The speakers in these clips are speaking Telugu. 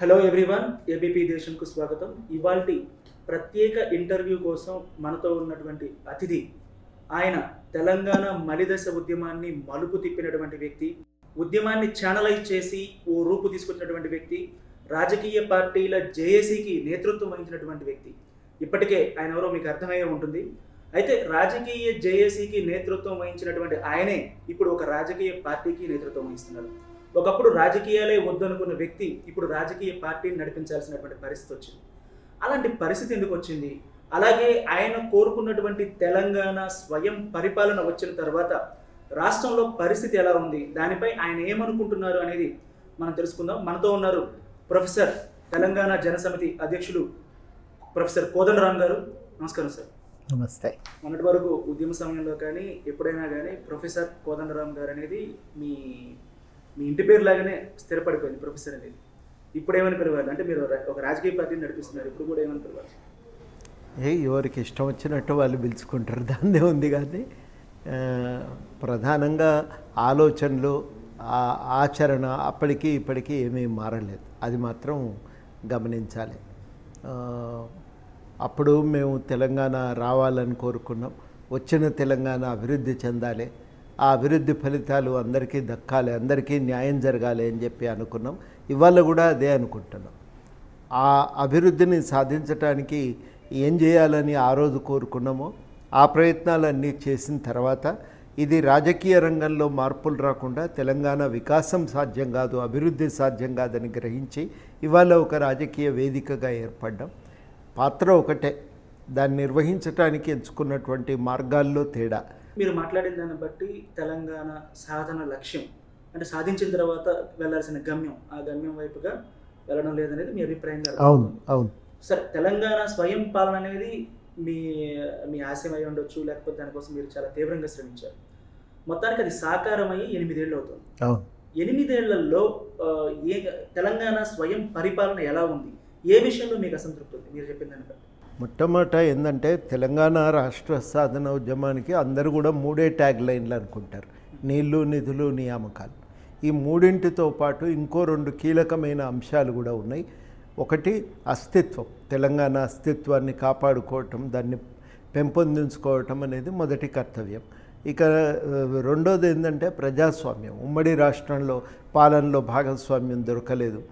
హలో ఎవ్రీవన్ ఏబీపీ దేశంకు స్వాగతం. ఇవాల్టి ప్రత్యేక ఇంటర్వ్యూ కోసం మనతో ఉన్నటువంటి అతిథి ఆయన తెలంగాణ మలిదశ ఉద్యమాన్ని మలుపు తిప్పినటువంటి వ్యక్తి ఉద్యమాన్ని ఛానలైజ్ చేసి ఓ రూపు తీసుకొచ్చినటువంటి వ్యక్తి రాజకీయ పార్టీల జేఏసీకి నేతృత్వం వహించినటువంటి వ్యక్తి. ఇప్పటికే ఆయన ఎవరో మీకు అర్థమయ్యే ఉంటుంది. అయితే రాజకీయ జేఏసీకి నేతృత్వం వహించినటువంటి ఆయనే ఇప్పుడు ఒక రాజకీయ పార్టీకి నేతృత్వం వహిస్తున్నారు. ఒకప్పుడు రాజకీయాలే వద్దనుకున్న వ్యక్తి ఇప్పుడు రాజకీయ పార్టీని నడిపించాల్సినటువంటి పరిస్థితి వచ్చింది. అలాంటి పరిస్థితి ఎందుకు వచ్చింది? అలాగే ఆయన కోరుకున్నటువంటి తెలంగాణ స్వయం పరిపాలన వచ్చిన తర్వాత రాష్ట్రంలో పరిస్థితి ఎలా ఉంది? దానిపై ఆయన ఏమనుకుంటున్నారు అనేది మనం తెలుసుకుందాం. మనతో ఉన్నారు ప్రొఫెసర్ తెలంగాణ జనసమితి అధ్యక్షులు ప్రొఫెసర్ కోదండరామ్ గారు. నమస్కారం సార్. నమస్తే. మొన్నటి వరకు ఉద్యమ సమయంలో కానీ ఎప్పుడైనా కానీ ప్రొఫెసర్ కోదండరామ్ గారు అనేది మీ మీ ఇంటి పేరు లాగానే స్థిరపడిపోయింది ప్రొఫెసర్ అనేది. ఇప్పుడు ఏమని పిలవాలి? అంటే మీరు ఒక రాజకీయ పార్టీని నడిపిస్తున్నారు. ఇప్పుడు కూడా ఏమని పిలవాలి? ఏ ఎవరికి ఇష్టం వచ్చినట్టు వాళ్ళు పిలుచుకుంటారు. దాన్నే ఉంది కానీ ప్రధానంగా ఆలోచనలు ఆచరణ అప్పటికి ఇప్పటికీ ఏమీ మారలేదు. అది మాత్రం గమనించాలి. అప్పుడు మేము తెలంగాణ రావాలని కోరుకున్నాం. వచ్చిన తెలంగాణ అభివృద్ధి చెందాలి. ఆ అభివృద్ధి ఫలితాలు అందరికీ దక్కాలి అందరికీ న్యాయం జరగాలి అని చెప్పి అనుకున్నాం. ఇవాళ కూడా అదే అనుకుంటున్నాం. ఆ అభివృద్ధిని సాధించటానికి ఏం చేయాలని ఆ రోజు కోరుకున్నామో ఆ ప్రయత్నాలన్నీ చేసిన తర్వాత ఇది రాజకీయ రంగంలో మార్పులు రాకుండా తెలంగాణ వికాసం సాధ్యం కాదు అభివృద్ధి సాధ్యం కాదని గ్రహించి ఇవాళ ఒక రాజకీయ వేదికగా ఏర్పడ్డాం. పాత్ర ఒకటే దాన్ని నిర్వహించడానికి ఎంచుకున్నటువంటి మార్గాల్లో తేడా. మీరు మాట్లాడిన దాన్ని బట్టి తెలంగాణ సాధన లక్ష్యం. అంటే సాధించిన తర్వాత వెళ్ళాల్సిన గమ్యం ఆ గమ్యం వైపుగా వెళ్ళడం లేదనేది మీ అభిప్రాయంగా అవును అవును. సరే తెలంగాణ స్వయం పాలన అనేది మీ మీ ఆశయం అయి ఉండొచ్చు లేకపోతే దానికోసం మీరు చాలా తీవ్రంగా శ్రమించారు. మొత్తానికి అది సాకారమయ్యి ఎనిమిదేళ్ళు అవుతుంది. అవును. ఎనిమిదేళ్ళలో ఏ తెలంగాణ స్వయం పరిపాలన ఎలా ఉంది? ఏ విషయంలో మీకు అసంతృప్తి ఉంది? మీరు చెప్పిన దాన్ని బట్టి మొట్టమొదట ఏంటంటే తెలంగాణ రాష్ట్ర సాధన ఉద్యమానికి అందరూ కూడా మూడే ట్యాగ్ లైన్లు అనుకుంటారు. నీళ్ళు నిధులు నియామకాలు. ఈ మూడింటితో పాటు ఇంకో రెండు కీలకమైన అంశాలు కూడా ఉన్నాయి. ఒకటి అస్తిత్వం. తెలంగాణ అస్తిత్వాన్ని కాపాడుకోవటం దాన్ని పెంపొందించుకోవటం అనేది మొదటి కర్తవ్యం. ఇక రెండోది ఏంటంటే ప్రజాస్వామ్యం. ఉమ్మడి రాష్ట్రంలో పాలనలో భాగస్వామ్యం దొరకలేదు.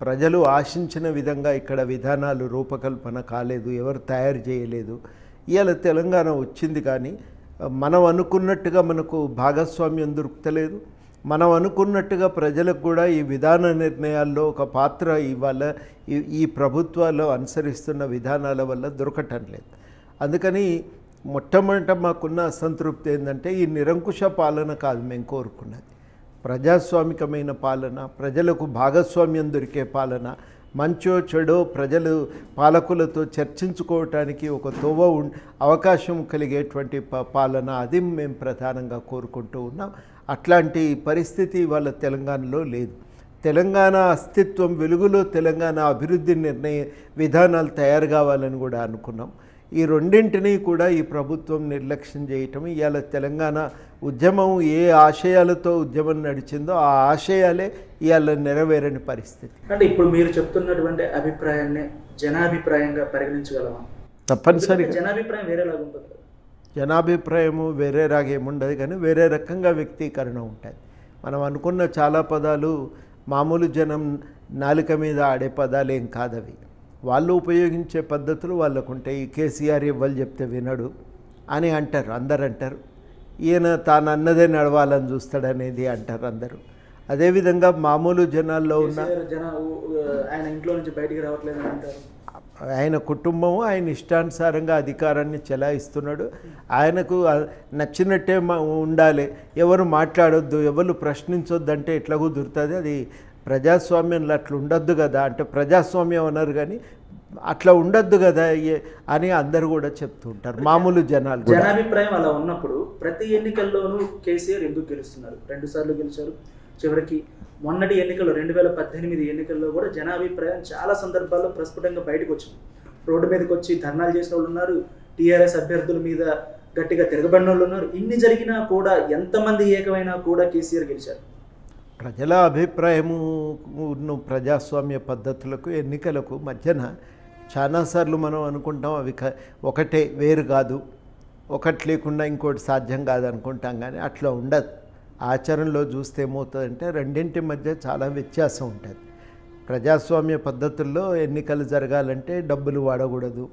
ప్రజలు ఆశించిన విధంగా ఇక్కడ విధానాలు రూపకల్పన కాలేదు ఎవరు తయారు చేయలేదు. ఇవాళ తెలంగాణ వచ్చింది కానీ మనం అనుకున్నట్టుగా మనకు భాగస్వామ్యం దొరుకుతలేదు. మనం అనుకున్నట్టుగా ప్రజలకు కూడా ఈ విధాన నిర్ణయాల్లో ఒక పాత్ర ఇవాళ ఈ ఈ ప్రభుత్వాలు అనుసరిస్తున్న విధానాల వల్ల దొరకటం లేదు. అందుకని మొట్టమొదట మాకున్న అసంతృప్తి ఏంటంటే ఈ నిరంకుశ పాలన కాదు మేము కోరుకున్నది. ప్రజాస్వామికమైన పాలన ప్రజలకు భాగస్వామ్యం దొరికే పాలన మంచో చెడో ప్రజలు పాలకులతో చర్చించుకోవటానికి ఒక తోవ అవకాశం కలిగేటువంటి ప- పాలన అది మేము ప్రధానంగా కోరుకుంటూ ఉన్నాం. అట్లాంటి పరిస్థితి వాళ్ళ తెలంగాణలో లేదు. తెలంగాణ అస్తిత్వం వెలుగులో తెలంగాణ అభివృద్ధి నిర్ణయ విధానాలు తయారు కావాలని కూడా అనుకున్నాం. ఈ రెండింటినీ కూడా ఈ ప్రభుత్వం నిర్లక్ష్యం చేయటం ఇవాళ తెలంగాణ ఉద్యమం ఏ ఆశయాలతో ఉద్యమం నడిచిందో ఆ ఆశయాలే ఇవాళ నెరవేరని పరిస్థితి. అంటే ఇప్పుడు మీరు చెప్తున్నటువంటి అభిప్రాయాన్ని జనాభిప్రాయంగా పరిగణించగలమా? తప్పనిసరిగా. జనాభిప్రాయం వేరేలాగా ఉంటుంది. జనాభిప్రాయము వేరే రాగేముండదు కానీ వేరే రకంగా వ్యక్తీకరణ ఉంటుంది మనం అనుకున్న చాలా పదాలు మామూలు జనం నాలుక మీద ఆడే పదాలు ఏం కాదవి. వాళ్ళు ఉపయోగించే పద్ధతులు వాళ్ళకు ఉంటాయి కేసీఆర్ ఇవ్వాలి చెప్తే వినడు అని అంటారు అందరు అంటారు. ఈయన తాను అన్నదే నడవాలని చూస్తాడనేది అంటారు అందరూ. అదేవిధంగా మామూలు జనాల్లో ఉన్న ఆయన ఇంట్లో నుంచి బయటికి రావట్లేదని అంటారు. ఆయన కుటుంబం ఆయన ఇష్టానుసారంగా అధికారాన్ని చెలాయిస్తున్నాడు. ఆయనకు నచ్చినట్టే ఉండాలి. ఎవరు మాట్లాడొద్దు ఎవరు ప్రశ్నించొద్దు అంటే ఎట్లా కుదురుతుంది అది ప్రజాస్వామ్యంలో అట్లా ఉండొద్దు కదా అంటే ప్రజాస్వామ్యం అన్నారు కానీ అట్లా ఉండొద్దు కదా అని అందరు కూడా చెప్తుంటారు మామూలు జనాలు జనాభిప్రాయం అలా ఉన్నప్పుడు ప్రతి ఎన్నికల్లోనూ కేసీఆర్ ఎందుకు గెలుస్తున్నారు? రెండు సార్లు గెలిచారు. చివరికి మొన్నటి ఎన్నికల్లో రెండు వేల పద్దెనిమిది ఎన్నికల్లో కూడా జనాభిప్రాయం చాలా సందర్భాల్లో ప్రస్ఫుటంగా బయటకు వచ్చింది. రోడ్డు మీదకి వచ్చి ధర్నాలు చేసిన వాళ్ళు ఉన్నారు. టీఆర్ఎస్ అభ్యర్థుల మీద గట్టిగా తిరగబడిన వాళ్ళు ఉన్నారు. ఇన్ని జరిగినా కూడా ఎంతమంది ఏకమైనా కూడా కేసీఆర్ గెలిచారు? ప్రజల అభిప్రాయము ఉన్న ప్రజాస్వామ్య పద్ధతులకు ఎన్నికలకు మధ్యన చాలాసార్లు మనం అనుకుంటాం అవి క- ఒకటే వేరు కాదు. ఒకటి లేకుండా ఇంకోటి సాధ్యం కాదు అనుకుంటాం కానీ అట్లా ఉండదు. ఆచరణలో చూస్తే ఏమవుతుందంటే రెండింటి మధ్య చాలా వ్యత్యాసం ఉంటుంది. ప్రజాస్వామ్య పద్ధతుల్లో ఎన్నికలు జరగాలంటే డబ్బులు వాడకూడదు.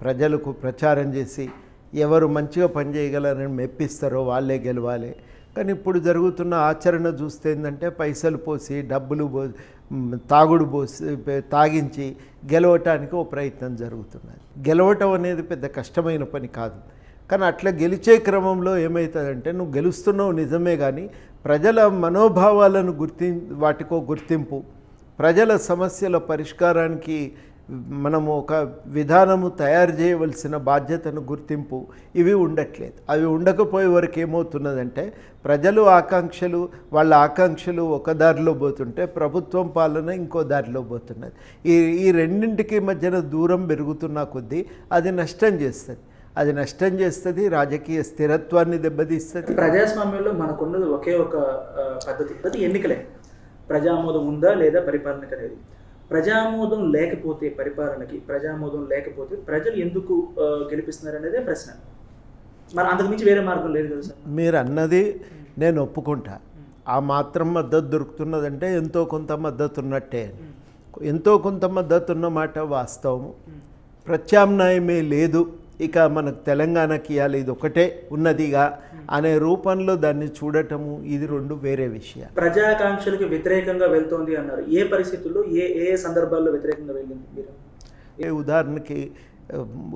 ప్రజలకు ప్రచారం చేసి ఎవరు మంచిగా పనిచేయగలరని మెప్పిస్తారో వాళ్ళే గెలవాలి. కానీ ఇప్పుడు జరుగుతున్న ఆచరణ చూస్తే ఏంటంటే పైసలు పోసి డబ్బులు పో తాగుడు పోసి తాగించి గెలవటానికి ఓ ప్రయత్నం జరుగుతున్నది. గెలవటం అనేది పెద్ద కష్టమైన పని కాదు. కానీ అట్లా గెలిచే క్రమంలో ఏమవుతుందంటే నువ్వు గెలుస్తున్నావు నిజమే కానీ ప్రజల మనోభావాలను గుర్తి వాటికో గుర్తింపు ప్రజల సమస్యల పరిష్కారానికి మనము ఒక విధానము తయారు చేయవలసిన బాధ్యతను గుర్తింపు ఇవి ఉండట్లేదు. అవి ఉండకపోయే వరకు ఏమవుతున్నదంటే ప్రజలు ఆకాంక్షలు వాళ్ళ ఆకాంక్షలు ఒక దారిలో పోతుంటే ప్రభుత్వం పాలన ఇంకో దారిలో పోతున్నది. ఈ ఈ రెండింటికి మధ్యన దూరం పెరుగుతున్న కొద్దీ అది నష్టం చేస్తుంది. అది నష్టం చేస్తుంది రాజకీయ స్థిరత్వాన్ని దెబ్బతీస్తుంది. ప్రజాస్వామ్యంలో మనకున్నది ఒకే ఒక పద్ధతి. అది ఎన్నికలే. ప్రజామోదం ఉందా లేదా పరిపాలన అనేది ప్రజామోదం లేకపోతే పరిపాలనకి ప్రజామోదం లేకపోతే ప్రజలు ఎందుకు గెలిపిస్తున్నారు అనేదే ప్రశ్న. మరి అంతకు మించి వేరే మార్గం లేదు కదా సార్. మీరు అన్నది నేను ఒప్పుకుంటా. ఆ మాత్రం మద్దతు దొరుకుతున్నదంటే ఎంతో కొంత మద్దతు ఉన్నట్టే. ఎంతో కొంత మద్దతు ఉన్న మాట వాస్తవము. ప్రత్యామ్నాయమే లేదు. ఇక మనకు తెలంగాణకి ఇవ్వాలి ఇది ఒకటే ఉన్నదిగా అనే రూపంలో దాన్ని చూడటము ఇది రెండు వేరే విషయాలు. ప్రజాకాంక్షలకు వ్యతిరేకంగా వెళ్తోంది అన్నారు. ఏ పరిస్థితుల్లో ఏ ఏ సందర్భాల్లో వ్యతిరేకంగా వెళ్ళింది మీరు? ఏ ఉదాహరణకి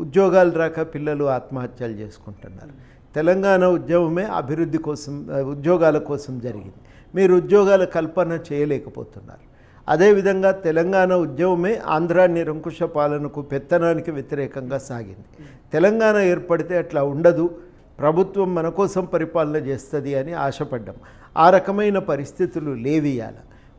ఉద్యోగాలు రాక పిల్లలు ఆత్మహత్యలు చేసుకుంటున్నారు. తెలంగాణ ఉద్యమమే అభివృద్ధి కోసం ఉద్యోగాల కోసం జరిగింది. మీరు ఉద్యోగాల కల్పన చేయలేకపోతున్నారు. అదేవిధంగా తెలంగాణ ఉద్యమమే ఆంధ్ర నిరంకుశ పాలనకు పెత్తనానికి వ్యతిరేకంగా సాగింది. తెలంగాణ ఏర్పడితే అట్లా ఉండదు. ప్రభుత్వం మన కోసం పరిపాలన చేస్తుంది అని ఆశపడ్డాం. ఆ రకమైన పరిస్థితులు లేవియాల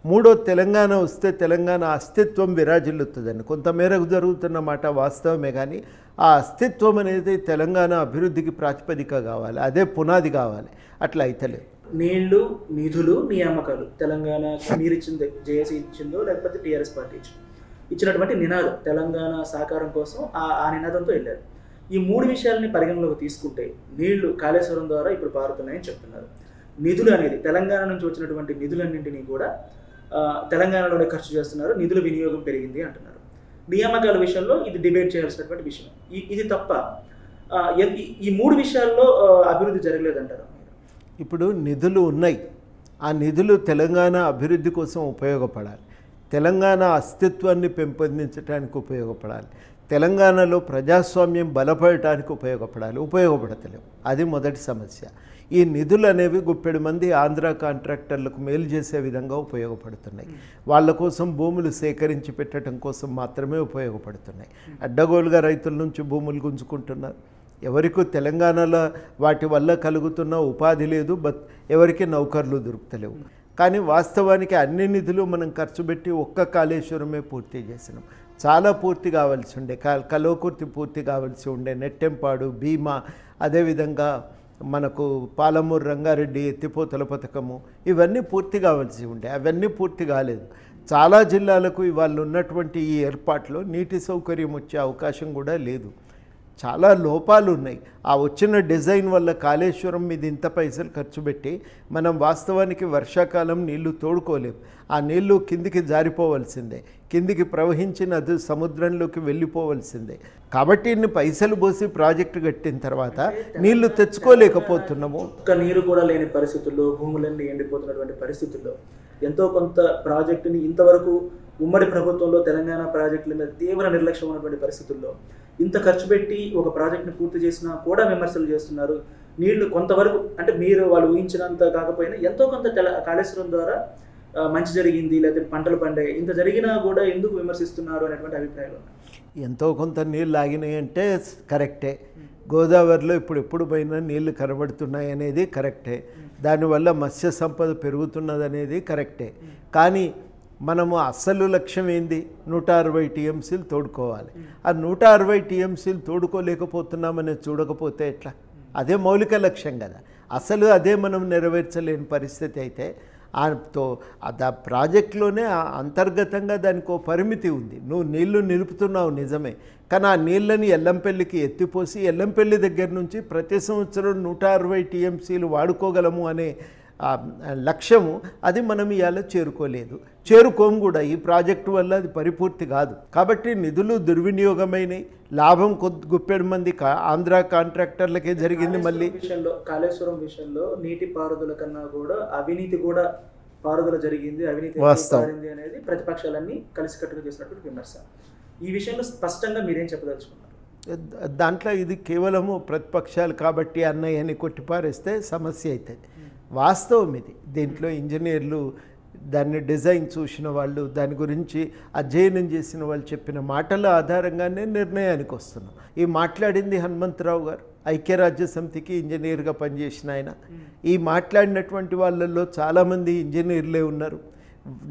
మూడో తెలంగాణ వస్తే తెలంగాణ అస్తిత్వం విరాజిల్లుతుందని. కొంతమేరకు జరుగుతున్న మాట వాస్తవమే కానీ ఆ అస్తిత్వం అనేది తెలంగాణ అభివృద్ధికి ప్రాతిపదిక కావాలి. అదే పునాది కావాలి. అట్లా అయితలేదు. నీళ్ళు నిధులు నియామకాలు తెలంగాణ మీరు ఇచ్చింది జేఏసీ ఇచ్చిందో లేకపోతే టీఆర్ఎస్ పార్టీ ఇచ్చింది. ఇచ్చినటువంటి నినాదం తెలంగాణ సహకారం కోసం ఆ ఆ నినాదంతో వెళ్ళారు. ఈ మూడు విషయాలని పరిగణలోకి తీసుకుంటే నీళ్ళు కాళేశ్వరం ద్వారా ఇప్పుడు పారుతున్నాయని చెప్తున్నారు. నిధులు అనేది తెలంగాణ నుంచి వచ్చినటువంటి నిధులన్నింటినీ కూడా తెలంగాణలోనే ఖర్చు చేస్తున్నారు. నిధుల వినియోగం పెరిగింది అంటున్నారు. నియామకాల విషయంలో ఇది డిబేట్ చేయాల్సినటువంటి విషయం. ఇది తప్ప ఈ- ఈ మూడు విషయాల్లో అభివృద్ధి జరగలేదంటారు. ఇప్పుడు నిధులు ఉన్నాయి. ఆ నిధులు తెలంగాణ అభివృద్ధి కోసం ఉపయోగపడాలి. తెలంగాణ అస్తిత్వాన్ని పెంపొందించడానికి ఉపయోగపడాలి. తెలంగాణలో ప్రజాస్వామ్యం బలపడటానికి ఉపయోగపడాలి. ఉపయోగపడతలేవు. అది మొదటి సమస్య. ఈ నిధులు అనేవి గుప్పెడు మంది ఆంధ్ర కాంట్రాక్టర్లకు మేలు చేసే విధంగా ఉపయోగపడుతున్నాయి. వాళ్ళ కోసం భూములు సేకరించి పెట్టడం కోసం మాత్రమే ఉపయోగపడుతున్నాయి. అడ్డగోలుగా రైతుల నుంచి భూములు గుంజుకుంటున్నారు. ఎవరికి తెలంగాణలో వాటి వల్ల కలుగుతున్న ఉపాధి లేదు బట్ ఎవరికి నౌకర్లు దొరుకుతలేవు. కానీ వాస్తవానికి అన్ని నిధులు మనం ఖర్చు పెట్టి ఒక్క కాళేశ్వరమే పూర్తి చేసినాం. చాలా పూర్తి కావాల్సి ఉండే క కలోకుర్తి పూర్తి కావాల్సి ఉండే నెట్టెంపాడు భీమా అదేవిధంగా మనకు పాలమూరు రంగారెడ్డి ఎత్తిపోతల పథకము ఇవన్నీ పూర్తి కావాల్సి ఉండే అవన్నీ పూర్తి కాలేదు. చాలా జిల్లాలకు ఇవాళ ఉన్నటువంటి ఈ ఏర్పాట్లో నీటి సౌకర్యం వచ్చే అవకాశం కూడా లేదు. చాలా లోపాలు ఉన్నాయి. ఆ వచ్చిన డిజైన్ వల్ల కాళేశ్వరం మీద ఇంత పైసలు ఖర్చు పెట్టి మనం వాస్తవానికి వర్షాకాలం నీళ్ళు తోడుకోలేం. ఆ నీళ్ళు కిందికి జారిపోవలసిందే. కిందికి ప్రవహించిన అది సముద్రంలోకి వెళ్ళిపోవలసిందే. కాబట్టి ఇన్ని పైసలు పోసి ప్రాజెక్టు కట్టిన తర్వాత నీళ్ళు తెచ్చుకోలేకపోతున్నాము. ఒక్క నీరు కూడా లేని పరిస్థితుల్లో భూములన్నీ ఎండిపోతున్నటువంటి పరిస్థితుల్లో ఎంతో కొంత ప్రాజెక్టుని ఇంతవరకు ఉమ్మడి ప్రభుత్వంలో తెలంగాణ ప్రాజెక్టుల మీద తీవ్ర నిర్లక్ష్యం ఉన్నటువంటి పరిస్థితుల్లో ఇంత ఖర్చు పెట్టి ఒక ప్రాజెక్ట్ని పూర్తి చేసినా కూడా విమర్శలు చేస్తున్నారు. నీళ్ళు కొంతవరకు అంటే మీరు వాళ్ళు ఊహించినంత కాకపోయినా ఎంతో కొంత తెల కాళేశ్వరం ద్వారా మంచి జరిగింది లేకపోతే పంటలు పండాయి. ఇంత జరిగినా కూడా ఎందుకు విమర్శిస్తున్నారు అనేటువంటి అభిప్రాయాలు ఎంతో కొంత నీళ్ళు ఆగినాయి అంటే కరెక్టే. గోదావరిలో ఇప్పుడు ఎప్పుడు పోయినా నీళ్ళు కనబడుతున్నాయి అనేది కరెక్టే. దానివల్ల మత్స్య సంపద పెరుగుతున్నది అనేది కరెక్టే. కానీ మనము అసలు లక్ష్యం ఏంది? నూట అరవై టీఎంసీలు తోడుకోవాలి. ఆ నూట అరవై టీఎంసీలు తోడుకోలేకపోతున్నామని చూడకపోతే ఎట్లా? అదే మౌలిక లక్ష్యం కదా. అసలు అదే మనం నెరవేర్చలేని పరిస్థితి అయితే ఆ తో ఆ ప్రాజెక్టులోనే ఆ అంతర్గతంగా దానికి ఓ పరిమితి ఉంది. నువ్వు నీళ్ళు నిలుపుతున్నావు నిజమే. కానీ ఆ నీళ్ళని ఎల్లంపల్లికి ఎత్తిపోసి ఎల్లంపల్లి దగ్గర నుంచి ప్రతి సంవత్సరం నూట అరవై టీఎంసీలు వాడుకోగలము అనే లక్ష్యము అది మనం ఇవాళ చేరుకోలేదు. చేరుకోము కూడా ఈ ప్రాజెక్టు వల్ల అది పరిపూర్తి కాదు. కాబట్టి నిధులు దుర్వినియోగమైనవి లాభం కొద్ది గుప్పెడు మంది కా- ఆంధ్ర కాంట్రాక్టర్లకే జరిగింది మళ్ళీ. విషయంలో కాళేశ్వరం విషయంలో నీటి పారుదల కన్నా కూడా అవినీతి కూడా పారుదల జరిగింది. అవినీతి అనేది ప్రతిపక్షాలన్నీ కలిసికట్టుగా చేసినటువంటి విమర్శ. ఈ విషయంలో స్పష్టంగా మీరేం చెప్పదలుచుకున్నారు? దాంట్లో ఇది కేవలము ప్రతిపక్షాలు కాబట్టి అన్నయ్యని కొట్టిపారేస్తే సమస్య అవుతుంది వాస్తవం ఇది. దీంట్లో ఇంజనీర్లు దాన్ని డిజైన్ చూసిన వాళ్ళు దాని గురించి అధ్యయనం చేసిన వాళ్ళు చెప్పిన మాటల ఆధారంగానే నిర్ణయానికి వస్తున్నాం. ఈ మాట్లాడింది హనుమంతరావు గారు ఐక్యరాజ్య సమితికి ఇంజనీర్గా పనిచేసిన ఆయన. ఈ మాట్లాడినటువంటి వాళ్ళల్లో చాలామంది ఇంజనీర్లే ఉన్నారు.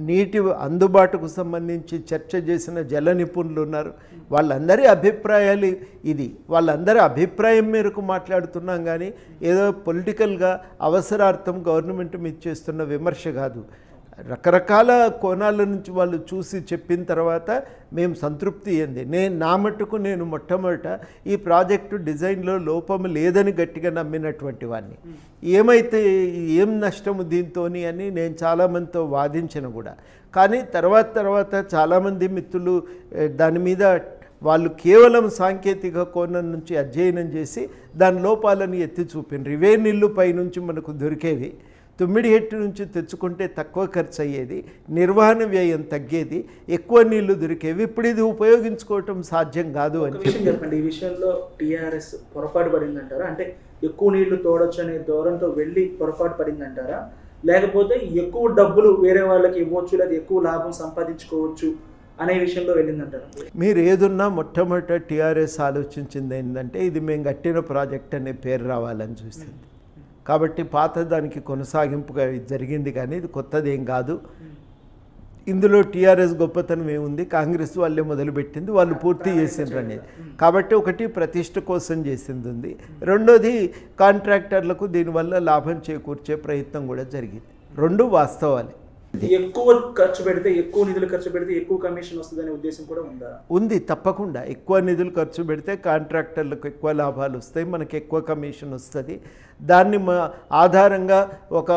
నీటి అందుబాటుకు సంబంధించి చర్చ చేసిన జల నిపుణులు ఉన్నారు. వాళ్ళందరి అభిప్రాయాలు ఇది. వాళ్ళందరి అభిప్రాయం మేరకు మాట్లాడుతున్నాం కానీ ఏదో పొలిటికల్గా అవసరార్థం గవర్నమెంట్ మీద చేస్తున్న విమర్శ కాదు. రకరకాల కోణాల నుంచి వాళ్ళు చూసి చెప్పిన తర్వాత మేము సంతృప్తి అయింది. నేను నా మట్టుకు నేను మొట్టమొదట ఈ ప్రాజెక్టు డిజైన్లో లోపం లేదని గట్టిగా నమ్మినటువంటి వాడిని ఏమైతే ఏం నష్టము దీంతో అని నేను చాలామందితో వాదించిన కూడా. కానీ తర్వాత తర్వాత చాలామంది మిత్రులు దాని మీద వాళ్ళు కేవలం సాంకేతిక కోణం నుంచి అధ్యయనం చేసి దాని లోపాలను ఎత్తి చూపినారు. ఇవే నీళ్ళు పైనుంచి మనకు దొరికేవి. తొమ్మిది హెట్టు నుంచి తెచ్చుకుంటే తక్కువ ఖర్చు అయ్యేది నిర్వహణ వ్యయం తగ్గేది ఎక్కువ నీళ్ళు దొరికేవి. ఇప్పుడు ఇది ఉపయోగించుకోవటం సాధ్యం కాదు అని చెప్పండి. ఈ విషయంలో టీఆర్ఎస్ పొరపాటు పడిందంటారా? అంటే ఎక్కువ నీళ్ళు తోడొచ్చు అనే ధోరణితో వెళ్ళి పొరపాటు పడిందంటారా? లేకపోతే ఎక్కువ డబ్బులు వేరే వాళ్ళకి ఇవ్వచ్చు లేదా ఎక్కువ లాభం సంపాదించుకోవచ్చు అనే విషయంలో వెళ్ళిందంటారా? మీరు ఏదున్నా మొట్టమొదట టీఆర్ఎస్ ఆలోచించింది ఏంటంటే ఇది మేము కట్టిన ప్రాజెక్ట్ అనే పేరు రావాలని చూసింది. కాబట్టి పాత దానికి కొనసాగింపుగా జరిగింది కానీ ఇది కొత్తది ఏం కాదు. ఇందులో టీఆర్ఎస్ గొప్పతనం ఏముంది? కాంగ్రెస్ వాళ్ళే మొదలుపెట్టింది వాళ్ళు పూర్తి చేసిండ్రు అనేది. కాబట్టి ఒకటి ప్రతిష్ట కోసం చేసింది ఉంది. రెండోది కాంట్రాక్టర్లకు దీనివల్ల లాభం చేకూర్చే ప్రయత్నం కూడా జరిగింది. రెండు వాస్తవాలే. ఎక్కువ ఖర్చు పెడితే ఎక్కువ నిధులు ఖర్చు పెడితే ఎక్కువ కమిషన్ వస్తుందనే ఉద్దేశం కూడా ఉందా? ఉంది తప్పకుండా. ఎక్కువ నిధులు ఖర్చు పెడితే కాంట్రాక్టర్లకు ఎక్కువ లాభాలు వస్తాయి మనకి ఎక్కువ కమిషన్ వస్తుంది. దాన్ని మా ఆధారంగా ఒక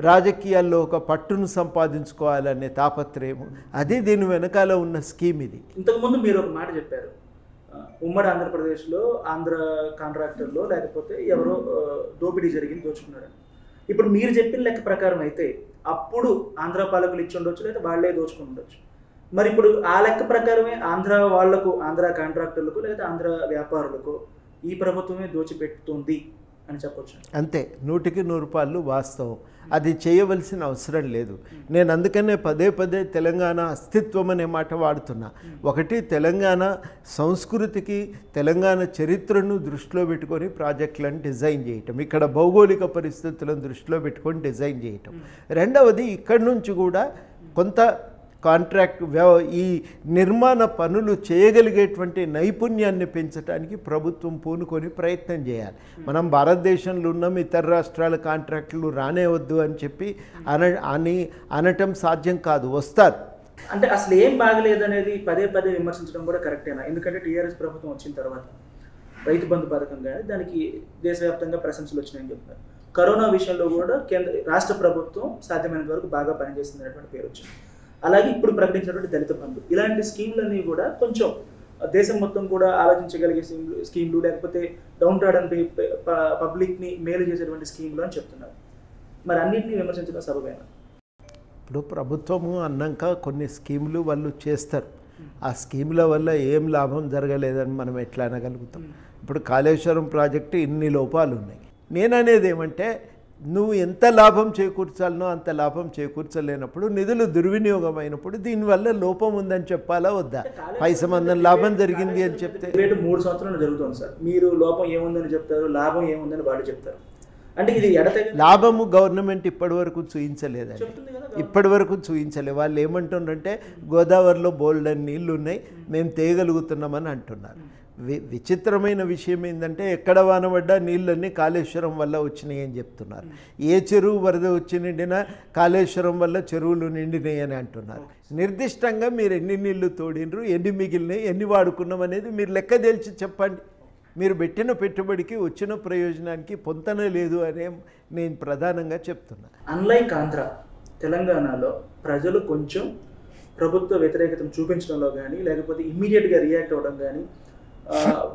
రాజకీయాల్లో ఒక పట్టును సంపాదించుకోవాలనే తాపత్రయం. అది దీని వెనకాల ఉన్న స్కీమ్ ఇది. ఇంతకుముందు మీరు ఒక మాట చెప్పారు. ఉమ్మడి ఆంధ్రప్రదేశ్లో ఆంధ్ర కాంట్రాక్టర్లో లేకపోతే ఎవరో దోపిడీ జరిగింది దోచుకున్నారని. ఇప్పుడు మీరు చెప్పిన లెక్క ప్రకారం అయితే అప్పుడు ఆంధ్ర పాలకులు ఇచ్చి ఉండొచ్చు లేదా వాళ్ళే దోచుకుని ఉండొచ్చు. మరి ఇప్పుడు ఆ లెక్క ప్రకారమే ఆంధ్ర వాళ్ళకు ఆంధ్ర కాంట్రాక్టర్లకు లేదా ఆంధ్ర వ్యాపారులకు ఈ ప్రభుత్వమే దోచిపెడుతుంది అని చెప్పొచ్చు. అంతే. నూటికి నూరు రూపాయలు వాస్తవం. అది చేయవలసిన అవసరం లేదు. నేను అందుకనే పదే పదే తెలంగాణ అస్తిత్వం అనే మాట వాడుతున్నా. ఒకటి తెలంగాణ సంస్కృతికి తెలంగాణ చరిత్రను దృష్టిలో పెట్టుకొని ప్రాజెక్టులను డిజైన్ చేయటం ఇక్కడ భౌగోళిక పరిస్థితులను దృష్టిలో పెట్టుకొని డిజైన్ చేయటం. రెండవది ఇక్కడి నుంచి కూడా కొంత కాంట్రాక్ట్ వ్యవ ఈ నిర్మాణ పనులు చేయగలిగేటువంటి నైపుణ్యాన్ని పెంచడానికి ప్రభుత్వం పూనుకొని ప్రయత్నం చేయాలి. మనం భారతదేశంలో ఉన్నాం ఇతర రాష్ట్రాల కాంట్రాక్టులు రానే వద్దు అని చెప్పి అన అని అనటం సాధ్యం కాదు వస్తారు అంటే అసలు ఏం బాగలేదు అనేది పదే పదే విమర్శించడం కూడా కరెక్టేనా? ఎందుకంటే టీఆర్ఎస్ ప్రభుత్వం వచ్చిన తర్వాత రైతు బంధు పథకం కానీ దానికి దేశవ్యాప్తంగా ప్రశంసలు వచ్చినాయని చెప్తారు కరోనా విషయంలో కూడా కేంద్ర రాష్ట్ర ప్రభుత్వం సాధ్యమైనంత వరకు బాగా పనిచేస్తుంది అనేటువంటి పేరు వచ్చింది. అలాగే ఇప్పుడు ప్రకటించినటువంటి దళిత బంధు. ఇలాంటి స్కీమ్లన్నీ కూడా కొంచెం దేశం మొత్తం కూడా ఆలోచించగలిగే స్కీమ్లు స్కీమ్లు లేకపోతే డౌన్ ట్రాడన్ పబ్లిక్ని మేలు చేసేటువంటి స్కీమ్లు అని చెప్తున్నారు. మరి అన్నింటినీ విమర్శించడం సబబేనా? ఇప్పుడు ప్రభుత్వము అన్నాక కొన్ని స్కీములు వాళ్ళు చేస్తారు. ఆ స్కీముల వల్ల ఏం లాభం జరగలేదని మనం ఎట్లా అనగలుగుతాం? ఇప్పుడు కాళేశ్వరం ప్రాజెక్టు ఇన్ని లోపాలు ఉన్నాయి నేను అనేది ఏమంటే నువ్వు ఎంత లాభం చేకూర్చాలనో అంత లాభం చేకూర్చలేనప్పుడు నిధులు దుర్వినియోగం అయినప్పుడు దీనివల్ల లోపం ఉందని చెప్పాలా వద్దా? పై సంబంధం లాభం జరిగింది అని చెప్తే. మూడు సంవత్సరాలు జరుగుతుంది సార్. మీరు లోపం ఏముందని చెప్తారు లాభం ఏముందని వాళ్ళు చెప్తారు. అంటే ఇది ఎడతెగ లాభము గవర్నమెంట్ ఇప్పటివరకు చూయించలేదండి. చెప్తుంది కదా ఇప్పటి వరకు చూపించలే వాళ్ళు ఏమంటున్నారంటే గోదావరిలో బోల్డ్ అని నీళ్ళు ఉన్నాయి మేము తేయగలుగుతున్నామని అంటున్నారు. వి విచిత్రమైన విషయం ఏంటంటే ఎక్కడ వానబడ్డా నీళ్ళన్నీ కాళేశ్వరం వల్ల వచ్చినాయి అని చెప్తున్నారు. ఏ చెరువు వరద వచ్చి నిండినా కాళేశ్వరం వల్ల చెరువులు నిండినాయి అని అంటున్నారు. నిర్దిష్టంగా మీరు ఎన్ని నీళ్ళు తోడినరు ఎన్ని మిగిలినాయి ఎన్ని వాడుకున్నాం అనేది మీరు లెక్క తెలిసి చెప్పండి. మీరు పెట్టిన పెట్టుబడికి వచ్చిన ప్రయోజనానికి పొంతన లేదు అనే నేను ప్రధానంగా చెప్తున్నా. అన్లైక్ ఆంధ్ర తెలంగాణలో ప్రజలు కొంచెం ప్రభుత్వ వ్యతిరేకతను చూపించడంలో కానీ లేకపోతే ఇమ్మీడియట్గా రియాక్ట్ అవ్వడం కానీ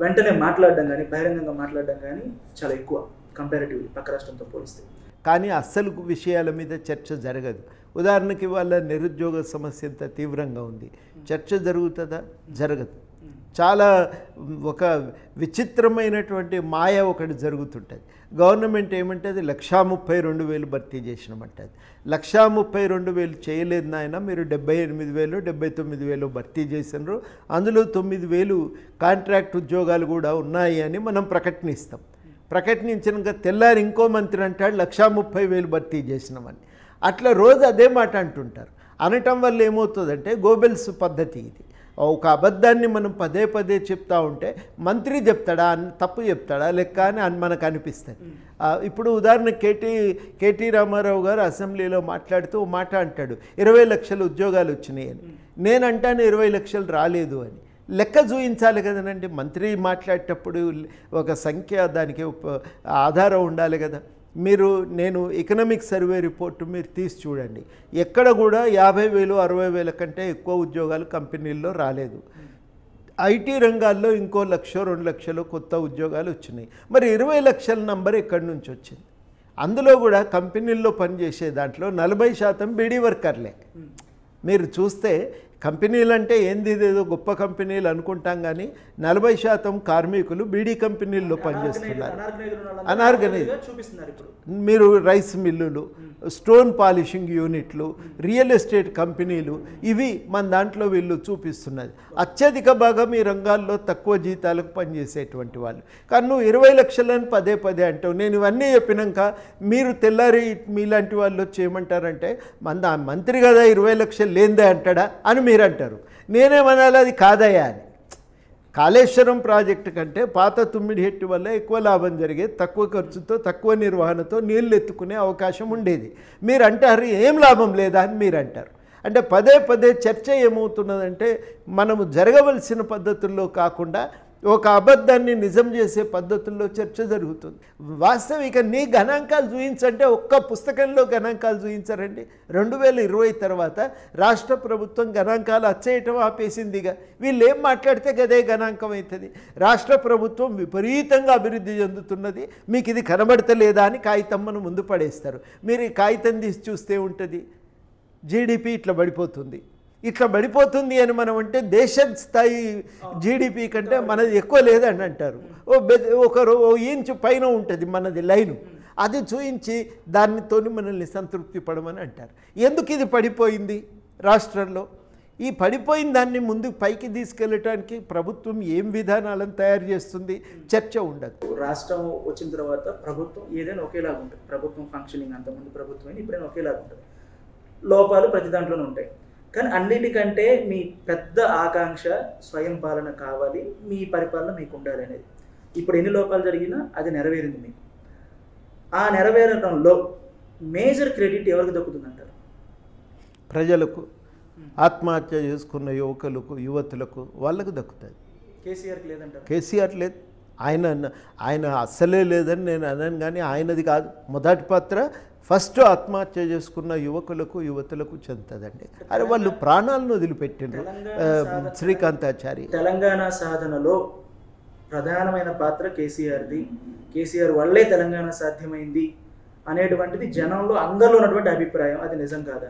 వెంటనే మాట్లాడడం కానీ బహిరంగంగా మాట్లాడడం కానీ చాలా ఎక్కువ కంపారిటివ్లీ పక్క రాష్ట్రంతో పోలిస్తే. కానీ అస్సలు విషయాల మీద చర్చ జరగదు. ఉదాహరణకి వాళ్ళ నిరుద్యోగ సమస్య ఎంత తీవ్రంగా ఉంది. చర్చ జరుగుతుందా? జరగదు. చాలా ఒక విచిత్రమైనటువంటి మాయ ఒకటి జరుగుతుంటుంది. గవర్నమెంట్ ఏమంటుంది? లక్షా ముప్పై రెండు వేలు భర్తీ చేసినామంటది లక్షా ముప్పై రెండు వేలు చేయలేదు నాయన మీరు డెబ్బై ఎనిమిది వేలు డెబ్బై తొమ్మిది వేలు భర్తీ చేసినారు. అందులో తొమ్మిది వేలు కాంట్రాక్ట్ ఉద్యోగాలు కూడా ఉన్నాయి అని మనం ప్రకటనిస్తాం. ప్రకటించినాక తెల్లారి ఇంకో మంత్రి అంటాడు లక్షా ముప్పై వేలు భర్తీ చేసినామని. అట్లా రోజు అదే మాట అంటుంటారు. అనటం వల్ల ఏమవుతుందంటే గోబెల్స్ పద్ధతి ఇది. ఒక అబద్ధాన్ని మనం పదే పదే చెప్తా ఉంటే మంత్రి చెప్తాడా తప్పు చెప్తాడా లెక్క అని మనకు అనిపిస్తుంది. ఇప్పుడు ఉదాహరణ కేటీ కేటీ రామారావు గారు అసెంబ్లీలో మాట్లాడుతూ ఓ మాట అంటాడు ఇరవై లక్షల ఉద్యోగాలు వచ్చినాయి అని. నేను అంటాను ఇరవై లక్షలు రాలేదు అని. లెక్క చూపించాలి కదనండి మంత్రి మాట్లాడేటప్పుడు ఒక సంఖ్య దానికి ఆధారం ఉండాలి కదా. మీరు నేను ఎకనామిక్ సర్వే రిపోర్టు మీరు తీసి చూడండి. ఎక్కడ కూడా యాభై వేలు అరవై వేల కంటే ఎక్కువ ఉద్యోగాలు కంపెనీల్లో రాలేదు. ఐటీ రంగాల్లో ఇంకో లక్ష రెండు లక్షలు కొత్త ఉద్యోగాలు వచ్చినాయి. మరి ఇరవై లక్షల నంబర్ ఎక్కడి నుంచి వచ్చింది? అందులో కూడా కంపెనీల్లో పనిచేసే దాంట్లో నలభై శాతం బీడీ వర్కర్లే. మీరు చూస్తే కంపెనీలు అంటే ఏంది ఇదేదో గొప్ప కంపెనీలు అనుకుంటాం కానీ నలభై శాతం కార్మికులు బీడీ కంపెనీల్లో పనిచేస్తున్నారు. అనార్గనైజ్ మీరు రైస్ మిల్లులు స్టోన్ పాలిషింగ్ యూనిట్లు రియల్ ఎస్టేట్ కంపెనీలు ఇవి మన దాంట్లో వీళ్ళు చూపిస్తున్నది అత్యధిక భాగం ఈ రంగాల్లో తక్కువ జీతాలకు పనిచేసేటువంటి వాళ్ళు. కానీ నువ్వు ఇరవై లక్షలని పదే పదే అంటావు. నేను ఇవన్నీ చెప్పినాక మీరు తెల్లారి మీలాంటి వాళ్ళు వచ్చి ఏమంటారంటే మన మంత్రి కదా ఇరవై లక్షలు లేందే అంటాడా? అని మీరు అంటారు నేనేమనాలి అది కాదయ్యా అని. కాళేశ్వరం ప్రాజెక్టు కంటే పాత తుమ్మిడి హెట్టు వల్ల ఎక్కువ లాభం జరిగేది. తక్కువ ఖర్చుతో తక్కువ నిర్వహణతో నీళ్ళు ఎత్తుకునే అవకాశం ఉండేది. మీరు అంటారు ఏం లాభం లేదా? అని మీరు అంటారు అంటే పదే పదే చర్చ ఏమవుతున్నదంటే మనము జరగవలసిన పద్ధతుల్లో కాకుండా ఒక అబద్ధాన్ని నిజం చేసే పద్ధతుల్లో చర్చ జరుగుతుంది. వాస్తవిక నీ గణాంకాలు చూపించంటే ఒక్క పుస్తకంలో గణాంకాలు చూపించారండి రెండు వేల ఇరవై తర్వాత రాష్ట్ర ప్రభుత్వం గణాంకాలు అచ్చేయటం ఆపేసిందిగా. వీళ్ళు ఏం మాట్లాడితే గదే గణాంకం అవుతుంది రాష్ట్ర ప్రభుత్వం విపరీతంగా అభివృద్ధి చెందుతున్నది. మీకు ఇది కనబడతలేదా అని కాగితమ్మను ముందు పడేస్తారు. మీరు ఈ కాగితం తీసి చూస్తే ఉంటుంది. జీడిపి ఇట్లా పడిపోతుంది. ఇట్లా పడిపోతుంది అని మనం అంటే దేశ స్థాయి జీడిపి కంటే మనది ఎక్కువ లేదని అంటారు. ఓ బె ఒక రో- ఓ ఇంచు పైన ఉంటుంది మనది లైను. అది చూయించి దానితోని మనల్ని సంతృప్తి పడమని అంటారు. ఎందుకు ఇది పడిపోయింది రాష్ట్రంలో? ఈ పడిపోయిన దాన్ని ముందుకు పైకి తీసుకెళ్ళటానికి ప్రభుత్వం ఏం విధానాలను తయారు చేస్తుంది? చర్చ ఉండదు. రాష్ట్రం వచ్చిన తర్వాత ప్రభుత్వం ఏదైనా ఒకేలాగా ఉంటుంది ప్రభుత్వం ఫంక్షనింగ్ అంతకుముందు ప్రభుత్వం అయినా ఇప్పుడైనా ఒకేలాగా ఉంటుంది లోపాలు ప్రతి దాంట్లోనూ ఉంటాయి. కానీ అన్నిటికంటే మీ పెద్ద ఆకాంక్ష స్వయం పాలన కావాలి మీ పరిపాలన మీకు ఉండాలి అనేది. ఇప్పుడు ఎన్ని లోపాలు జరిగినా అది నెరవేరింది మీకు. ఆ నెరవేరడంలో మేజర్ క్రెడిట్ ఎవరికి దక్కుతుందంటారు? ప్రజలకు ఆత్మహత్య చేసుకున్న యువకులకు యువతులకు వాళ్ళకు దక్కుతుంది కేసీఆర్కి లేదంటారు? కేసీఆర్ లేదు. ఆయన ఆయన అస్సలే లేదని నేను అనను కానీ ఆయనది కాదు. మొదటి పాత్ర ఫస్ట్ ఆత్మహత్య చేసుకున్న యువకులకు యువతులకు చెందుతుందండి. అరే వాళ్ళు ప్రాణాలను వదిలిపెట్టిండ్రు. శ్రీకాంతాచారి. తెలంగాణ సాధనలో ప్రధానమైన పాత్ర కేసీఆర్ది. కేసీఆర్ వల్లే తెలంగాణ సాధ్యమైంది అనేటువంటిది జనంలో అందరిలో ఉన్నటువంటి అభిప్రాయం. అది నిజం కాదా?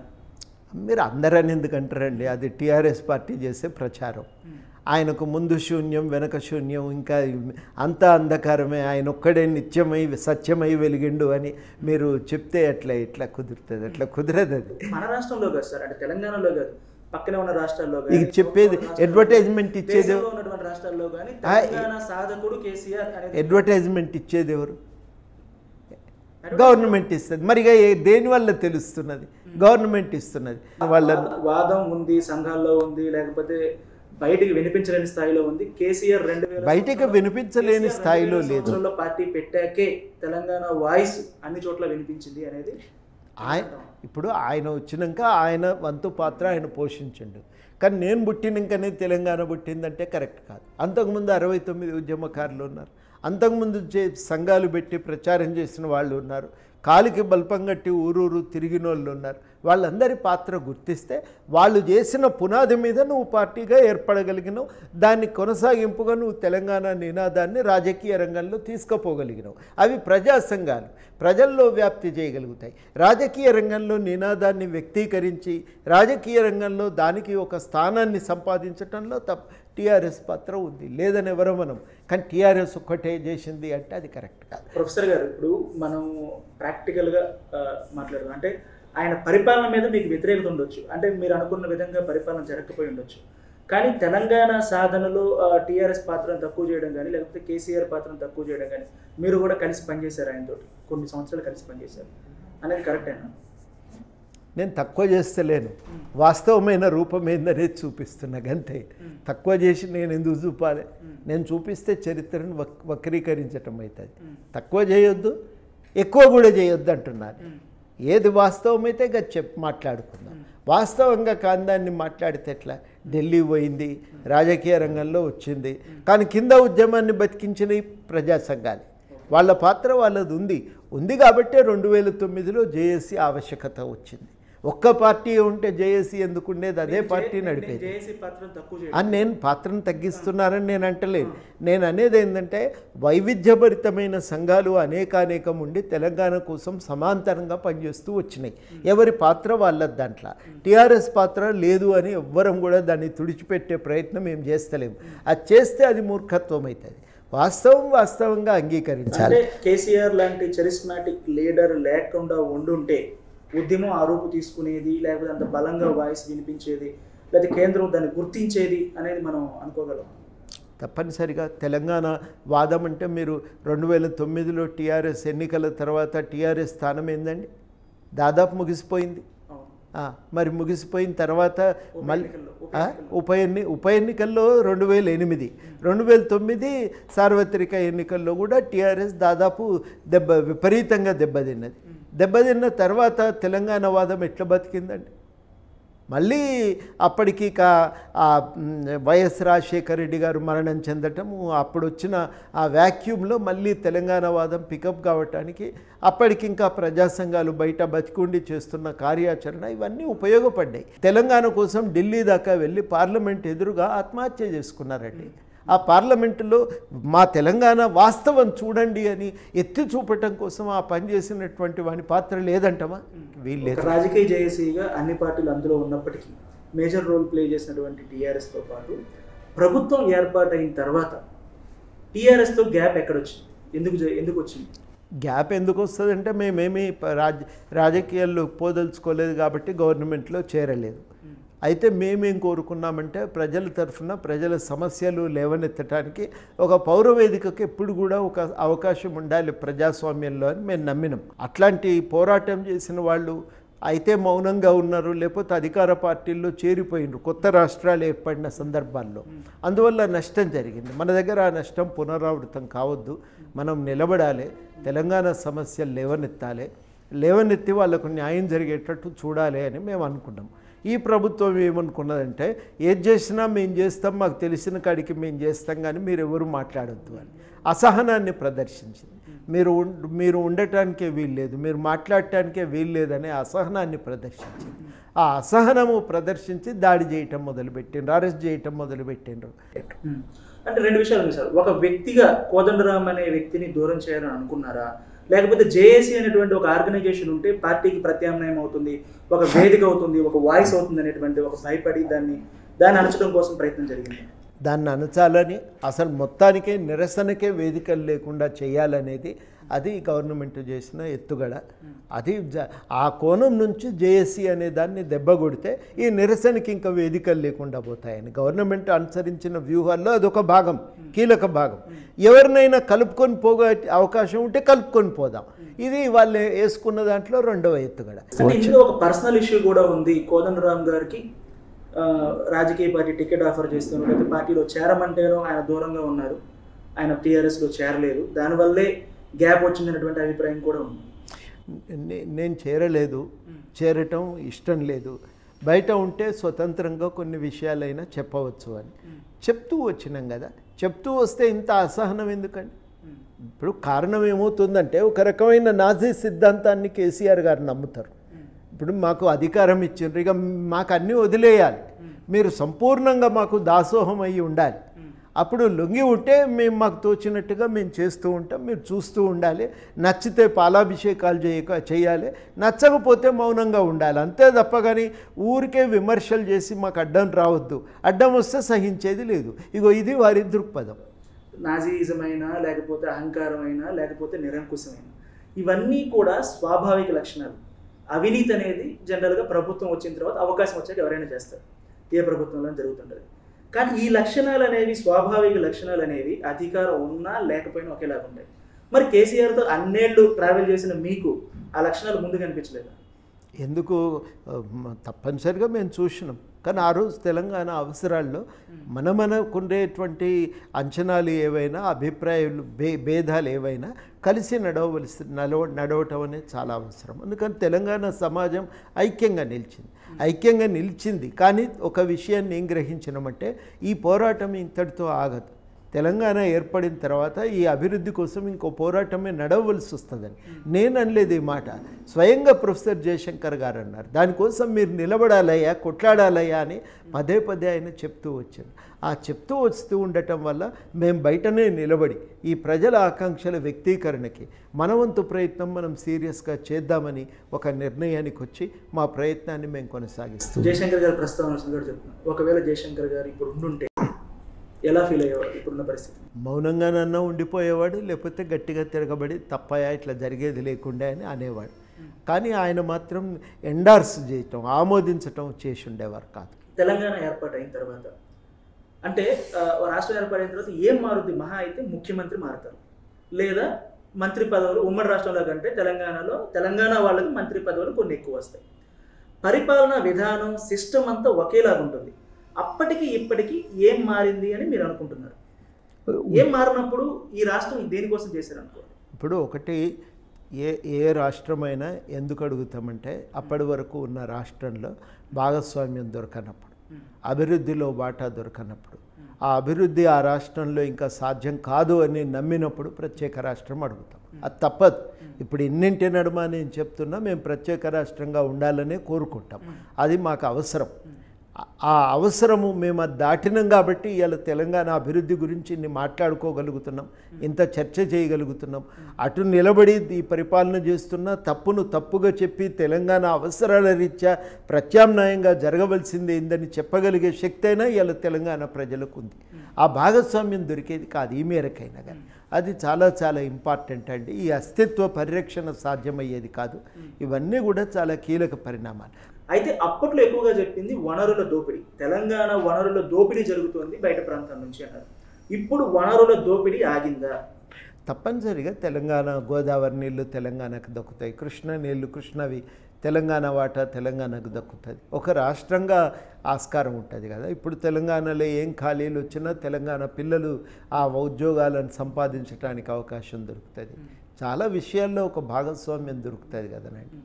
మీరు అందరని ఎందుకంటారండి? అది టీఆర్ఎస్ పార్టీ చేసే ప్రచారం. ఆయనకు ముందు శూన్యం వెనక శూన్యం ఇంకా అంతా అంధకారమే. ఆయన ఒక్కడే నిత్యమై సత్యమై వెలిగిండు అని మీరు చెప్తే ఎట్లా ఎట్లా కుదురుతుంది? అట్లా కుదరదు అది? మన రాష్ట్రంలో కాదు సార్ అంటే తెలంగాణలో కాదు పక్కనే ఉన్న రాష్ట్రాల్లో ఇక చెప్పేది advertisement ఇచ్చేది ఉన్నటువంటి రాష్ట్రాల్లో కానీ తెలంగాణ సాధకుడు కేసీఆర్ అడ్వర్టైజ్మెంట్ ఇచ్చేది ఎవరు? గవర్నమెంట్ ఇస్తుంది. మరి దేనివల్ల తెలుస్తున్నది? గవర్నమెంట్ ఇస్తున్నది. వాళ్ళ వాదం ఉంది సంఘాల్లో ఉంది లేకపోతే బయటికి వినిపించలేని స్థాయిలో ఉంది. కేసీఆర్ రెండు బయటికి వినిపించలేని స్థాయిలో లేదు. పార్టీ పెట్టాకే తెలంగాణ వాయిస్ అన్ని చోట్ల వినిపించింది అనేది ఆయన ఇప్పుడు ఆయన వచ్చినాక ఆయన వంతు పాత్ర ఆయన పోషించండు. కానీ నేను పుట్టినాకనే తెలంగాణ పుట్టిందంటే కరెక్ట్ కాదు. అంతకుముందు అరవై తొమ్మిది ఉద్యమకారులు ఉన్నారు. అంతకుముందు చే సంఘాలు పెట్టి ప్రచారం చేసిన వాళ్ళు ఉన్నారు. కాలికి బల్పం కట్టి ఊరూరు తిరిగిన వాళ్ళు ఉన్నారు. వాళ్ళందరి పాత్ర గుర్తిస్తే వాళ్ళు చేసిన పునాది మీద నువ్వు పార్టీగా ఏర్పడగలిగినావు. దాన్ని కొనసాగింపుగా నువ్వు తెలంగాణ నినాదాన్ని రాజకీయ రంగంలో తీసుకుపోగలిగినావు. అవి ప్రజా సంఘాలు. ప్రజల్లో వ్యాప్తి చేయగలుగుతాయి. రాజకీయ రంగంలో నినాదాన్ని వ్యక్తీకరించి రాజకీయ రంగంలో దానికి ఒక స్థానాన్ని సంపాదించడంలో తప్ప టీఆర్ఎస్ పాత్ర ఉంది. లేదని ఎవరో మనం? కానీ టీఆర్ఎస్ ఒక్కటే చేసింది అంటే అది కరెక్ట్ కాదు. ప్రొఫెసర్ గారు ఇప్పుడు మనం ప్రాక్టికల్గా మాట్లాడదాం. అంటే ఆయన పరిపాలన మీద మీకు వ్యతిరేకత ఉండొచ్చు. అంటే మీరు అనుకున్న విధంగా పరిపాలన జరగకపోయి ఉండొచ్చు. కానీ తెలంగాణ సాధనలో టీఆర్ఎస్ పాత్రను తక్కువ చేయడం కానీ లేకపోతే కేసీఆర్ పాత్రను తక్కువ చేయడం కానీ మీరు కూడా కలిసి పనిచేశారు ఆయనతో కొన్ని సంవత్సరాలు కలిసి పనిచేశారు. అనేది కరెక్టేనా నేను తక్కువ చేస్తలేను వాస్తవమైన రూపం ఏందనేది చూపిస్తున్నా గంతే. తక్కువ చేసి నేను ఎందుకు చూపాలి? నేను చూపిస్తే చరిత్రను వక్ వక్రీకరించటం అవుతుంది తక్కువ చేయొద్దు ఎక్కువ కూడా చేయొద్దు అంటున్నాను ఏది వాస్తవమైతే గది చెప్పి మాట్లాడుకుందాం. వాస్తవంగా కాందాన్ని మాట్లాడితే ఎట్లా? ఢిల్లీ పోయింది రాజకీయ రంగంలో వచ్చింది. కానీ కింద ఉద్యమాన్ని బతికించిన ఈ ప్రజా సంఘాలు. వాళ్ళ పాత్ర వాళ్ళది ఉంది. ఉంది కాబట్టే రెండు వేల తొమ్మిదిలో జేఏసీ ఆవశ్యకత వచ్చింది. ఒక్క పార్టీ ఉంటే జేఏసీ ఎందుకు ఉండేది అదే పార్టీ నడిపేది. అని నేను పాత్రను తగ్గిస్తున్నానని నేను అంటలేను నేను అనేది ఏంటంటే వైవిధ్యభరితమైన సంఘాలు అనేకానేకం ఉండి తెలంగాణ కోసం సమాంతరంగా పనిచేస్తూ వచ్చినాయి. ఎవరి పాత్ర వాళ్ళది దాంట్లో. టీఆర్ఎస్ పాత్ర లేదు అని ఎవ్వరం కూడా దాన్ని తుడిచిపెట్టే ప్రయత్నం ఏం చేస్తలేము. అది చేస్తే అది మూర్ఖత్వం అవుతుంది. వాస్తవం వాస్తవంగా అంగీకరించాలి. కేసీఆర్ లాంటి చరిస్మాటిక్ లీడర్ లేకుండా ఉండుంటే ఉద్యమం ఆ రూపు తీసుకునేది లేకపోతే అంత బలంగా వాయిస్ వినిపించేది లేదా కేంద్రం దాన్ని గుర్తించేది అనేది మనం అనుకోగలం. తప్పనిసరిగా తెలంగాణ వాదం అంటే మీరు రెండు వేల తొమ్మిదిలో టీఆర్ఎస్ ఎన్నికల తర్వాత టీఆర్ఎస్ స్థానం ఏందండి? దాదాపు ముగిసిపోయింది. మరి ముగిసిపోయిన తర్వాత మళ్ళీ ఉప ఎన్ని ఉప ఎన్నికల్లో రెండు వేల ఎనిమిది. రెండు వేల తొమ్మిది సార్వత్రిక ఎన్నికల్లో కూడా టీఆర్ఎస్ దాదాపు దెబ్బ విపరీతంగా దెబ్బతిన్నది. దెబ్బతిన్న తర్వాత తెలంగాణ వాదం ఎట్లా బతికిందండి? మళ్ళీ అప్పటికి ఇక ఆ వైఎస్ రాజశేఖర రెడ్డి గారు మరణం చెందటము అప్పుడు వచ్చిన ఆ వ్యాక్యూమ్లో మళ్ళీ తెలంగాణ వాదం పికప్ కావటానికి అప్పటికి ఇంకా ప్రజా సంఘాలు బయట బతికుండి చేస్తున్న కార్యాచరణ ఇవన్నీ ఉపయోగపడ్డాయి. తెలంగాణ కోసం ఢిల్లీ దాకా వెళ్ళి పార్లమెంట్ ఎదురుగా ఆత్మహత్య చేసుకున్నారండి. ఆ పార్లమెంటులో మా తెలంగాణ వాస్తవం చూడండి అని ఎత్తి చూపటం కోసం ఆ పని చేసినటువంటి వాని పాత్ర లేదంటమా? వీళ్ళే ఒక రాజకీయ జేఏసీగా అన్ని పార్టీలు అందులో ఉన్నప్పటికీ మేజర్ రోల్ ప్లే చేసినటువంటి టీఆర్ఎస్తో పాటు ప్రభుత్వం ఏర్పాటైన తర్వాత టీఆర్ఎస్తో గ్యాప్ ఎక్కడ వచ్చింది ఎందుకు ఎందుకు వచ్చింది? గ్యాప్ ఎందుకు వస్తుందంటే మేమేమి రాజ రాజకీయాల్లో పోదలుచుకోలేదు కాబట్టి గవర్నమెంట్లో చేరలేదు. అయితే మేమేం కోరుకున్నామంటే ప్రజల తరఫున ప్రజల సమస్యలు లేవనెత్తడానికి ఒక పౌరవేదికకు ఎప్పుడు కూడా ఒక అవకాశం ఉండాలి ప్రజాస్వామ్యంలో అని మేము నమ్మినాం. అట్లాంటి పోరాటం చేసిన వాళ్ళు అయితే మౌనంగా ఉన్నారు లేకపోతే అధికార పార్టీల్లో చేరిపోయినారు కొత్త రాష్ట్రాలు ఏర్పడిన సందర్భాల్లో. అందువల్ల నష్టం జరిగింది. మన దగ్గర ఆ నష్టం పునరావృతం కావద్దు. మనం నిలబడాలి. తెలంగాణ సమస్యలు లేవనెత్తాలి. లేవనెత్తి వాళ్ళకు న్యాయం జరిగేటట్టు చూడాలి అని మేము అనుకున్నాం. ఈ ప్రభుత్వం ఏమనుకున్నదంటే ఏది చేసినా మేము చేస్తాం మాకు తెలిసిన కాడికి మేము చేస్తాం కానీ మీరు ఎవరు మాట్లాడొద్దు అని. అసహనాన్ని ప్రదర్శించింది. మీరు మీరు ఉండటానికే వీల్లేదు మీరు మాట్లాడటానికే వీల్లేదనే అసహనాన్ని ప్రదర్శించింది. ఆ అసహనము ప్రదర్శించి దాడి చేయటం మొదలుపెట్టిండ్రు అరెస్ట్ చేయటం మొదలుపెట్టిండ్రు. అంటే రెండు విషయాలు సార్. ఒక వ్యక్తిగా కోదండరామ్ అనే వ్యక్తిని దూరం చేయాలని అనుకున్నారా? లేకపోతే జేఏసీ అనేటువంటి ఒక ఆర్గనైజేషన్ ఉంటే పార్టీకి ప్రత్యామ్నాయం అవుతుంది ఒక వేదిక అవుతుంది ఒక వాయిస్ అవుతుంది అనేటువంటి ఒక భయపడి దాన్ని దాన్ని అణచడం కోసం ప్రయత్నం జరిగింది. దాన్ని అణచాలని అసలు మొత్తానికే నిరసనకే వేదికలు లేకుండా చేయాలనేది అది గవర్నమెంట్ చేసిన ఎత్తుగడ. అది జ- ఆ కోణం నుంచి జేఏసీ అనే దాన్ని దెబ్బ కొడితే ఈ నిరసనకి ఇంకా వేదికలు లేకుండా పోతాయని. గవర్నమెంట్ అనుసరించిన వ్యూహాల్లో అదొక భాగం కీలక భాగం. ఎవరినైనా కలుపుకొని పోగా అవకాశం ఉంటే కలుపుకొని పోదాం. ఇది వాళ్ళు వేసుకున్న దాంట్లో రెండవ ఎత్తుగడ. ఒక పర్సనల్ ఇష్యూ కూడా ఉంది. కోదండరామ్ గారికి రాజకీయ పార్టీ టికెట్ ఆఫర్ చేస్తున్నారు లేకపోతే పార్టీలో చేరమంటేనో ఆయన దూరంగా ఉన్నారు. ఆయన టీఆర్ఎస్లో చేరలేదు. దానివల్లే గ్యాప్ వచ్చిందనేటువంటి అభిప్రాయం కూడా ఉంది. నేను చేరలేదు. చేరటం ఇష్టం లేదు. బయట ఉంటే స్వతంత్రంగా కొన్ని విషయాలైనా చెప్పవచ్చు అని. చెప్తూ వచ్చినాం కదా. చెప్తూ వస్తే ఇంత అసహనం ఎందుకండి? ఇప్పుడు కారణం ఏమవుతుందంటే ఒక రకమైన నాజీ సిద్ధాంతాన్ని కేసీఆర్ గారు నమ్ముతారు. ఇప్పుడు మాకు అధికారం ఇచ్చిండ్రు. ఇక మాకు అన్నీ వదిలేయాలి. మీరు సంపూర్ణంగా మాకు దాసోహం అయ్యి ఉండాలి. అప్పుడు లొంగి ఉంటే మేము మాకు తోచినట్టుగా మేము చేస్తూ ఉంటాం మీరు చూస్తూ ఉండాలి. నచ్చితే పాలాభిషేకాలు చేయక చేయాలి. నచ్చకపోతే మౌనంగా ఉండాలి. అంతే తప్ప కానీ ఊరికే విమర్శలు చేసి మాకు అడ్డం రావద్దు. అడ్డం వస్తే సహించేది లేదు. ఇగో ఇది వారి దృక్పథం. నాజీయిజం లేకపోతే అహంకారమైనా లేకపోతే నిరంకుశమైనా. ఇవన్నీ కూడా స్వాభావిక లక్షణాలు. అవినీతి అనేది జనరల్గా ప్రభుత్వం వచ్చిన తర్వాత అవకాశం వచ్చాక ఎవరైనా చేస్తారు. ఏ ప్రభుత్వంలో జరుగుతుంటుంది. కానీ ఈ లక్షణాలు అనేవి స్వాభావిక లక్షణాలు అనేవి అధికారం ఉన్నా లేకపోయినా ఒకేలాగా ఉంటాయి మరి కేసీఆర్తో అన్నేళ్ళు ట్రావెల్ చేసిన మీకు ఆ లక్షణాలు ముందు కనిపించలేదు ఎందుకు? తప్పనిసరిగా మేము చూసినాం. కానీ ఆ రోజు తెలంగాణ అవసరాల్లో మన మనకుండేటువంటి అంచనాలు ఏవైనా అభిప్రాయాలు భే భేదాలు ఏవైనా కలిసి నడవవలసి నడవ నడవటం అనేది చాలా అవసరం. అందుకని తెలంగాణ సమాజం ఐక్యంగా నిలిచింది. ఐక్యంగా నిలిచింది. కానీ ఒక విషయాన్ని ఏం గ్రహించినామంటే ఈ పోరాటం ఇంతటితో ఆగదు. తెలంగాణ ఏర్పడిన తర్వాత ఈ అభివృద్ధి కోసం ఇంకో పోరాటమే నడవలసి వస్తుందని. నేను అనలేదు ఈ మాట. స్వయంగా ప్రొఫెసర్ జయశంకర్ గారు అన్నారు. దానికోసం మీరు నిలబడాలయ్యా కొట్లాడాలయ్యా అని పదే పదే ఆయన చెప్తూ వచ్చారు. ఆ చెప్తూ వస్తూ ఉండటం వల్ల మేము బయటనే నిలబడి ఈ ప్రజల ఆకాంక్షల వ్యక్తీకరణకి మనవంతు ప్రయత్నం మనం సీరియస్గా చేద్దామని ఒక నిర్ణయానికి వచ్చి మా ప్రయత్నాన్ని మేము కొనసాగిస్తాం జయశంకర్ గారు ప్రస్తావన ఒకవేళ జయశంకర్ గారు ఇప్పుడు ఉండుంటే ఎలా ఫీల్ అయ్యేవారు ఇప్పుడున్న పరిస్థితి? మౌనంగానన్నా ఉండిపోయేవాడు లేకపోతే గట్టిగా తిరగబడి తప్పయా ఇట్లా జరిగేది లేకుండే అని అనేవాడు. కానీ ఆయన మాత్రం ఎండార్స్ చేయటం ఆమోదించటం చేసి ఉండేవారు కాదు. తెలంగాణ ఏర్పాటు అయిన తర్వాత అంటే రాష్ట్రం ఏర్పాటైన తర్వాత ఏం మారుద్ది? మహా అయితే ముఖ్యమంత్రి మారుతారు. లేదా మంత్రి పదవులు ఉమ్మడి రాష్ట్రంలో కంటే తెలంగాణలో తెలంగాణ వాళ్ళకి మంత్రి పదవులు కొన్ని ఎక్కువ వస్తాయి. పరిపాలన విధానం సిస్టమ్ అంతా ఒకేలాగా ఉంటుంది అప్పటికి ఇప్పటికి ఏం మారింది అని మీరు అనుకుంటున్నారు? ఏం మారినప్పుడు ఈ రాష్ట్రం దేనికోసం చేశారు అనుకో ఇప్పుడు ఒకటి ఏ ఏ రాష్ట్రమైనా ఎందుకు అడుగుతామంటే అప్పటి వరకు ఉన్న రాష్ట్రంలో భాగస్వామ్యం దొరకనప్పుడు అభివృద్ధిలో వాటా దొరకనప్పుడు ఆ అభివృద్ధి ఆ రాష్ట్రంలో ఇంకా సాధ్యం కాదు అని నమ్మినప్పుడు ప్రత్యేక రాష్ట్రం అడుగుతాం. అది తప్పదు. ఇప్పుడు ఇన్నింటి నడుమ నేను చెప్తున్నా మేము ప్రత్యేక రాష్ట్రంగా ఉండాలనే కోరుకుంటాం. అది మాకు అవసరం. ఆ- అవసరము మేము అది దాటినాం కాబట్టి ఇవాళ తెలంగాణ అభివృద్ధి గురించి ఇన్ని మాట్లాడుకోగలుగుతున్నాం. ఇంత చర్చ చేయగలుగుతున్నాం. అటు నిలబడి ఈ పరిపాలన చేస్తున్న తప్పును తప్పుగా చెప్పి తెలంగాణ అవసరాల రీత్యా ప్రత్యామ్నాయంగా జరగవలసింది ఏందని చెప్పగలిగే శక్తి అయినా ఇవాళ తెలంగాణ ప్రజలకు ఉంది ఆ భాగస్వామ్యం దొరికేది కాదు ఈ మేరకైనా కానీ అది చాలా చాలా ఇంపార్టెంట్ అండి. ఈ అస్తిత్వ పరిరక్షణ సాధ్యమయ్యేది కాదు. ఇవన్నీ కూడా చాలా కీలక పరిణామాలు. అయితే అప్పట్లో ఎక్కువగా చెప్పింది వనరుల దోపిడీ. తెలంగాణ వనరుల దోపిడీ జరుగుతోంది బయట ప్రాంతం నుంచి అన్నారు ఇప్పుడు వనరుల దోపిడీ ఆగిందా? తప్పనిసరిగా తెలంగాణ గోదావరి నీళ్ళు తెలంగాణకు దక్కుతాయి. కృష్ణ నీళ్ళు కృష్ణవి తెలంగాణ వాటా తెలంగాణకు దక్కుతుంది ఒక రాష్ట్రంగా ఆస్కారం ఉంటుంది కదా. ఇప్పుడు తెలంగాణలో ఏం ఖాళీలు వచ్చినా తెలంగాణ పిల్లలు ఆ ఉద్యోగాలను సంపాదించడానికి అవకాశం దొరుకుతుంది. చాలా విషయాల్లో ఒక భాగస్వామ్యం దొరుకుతుంది కదనండి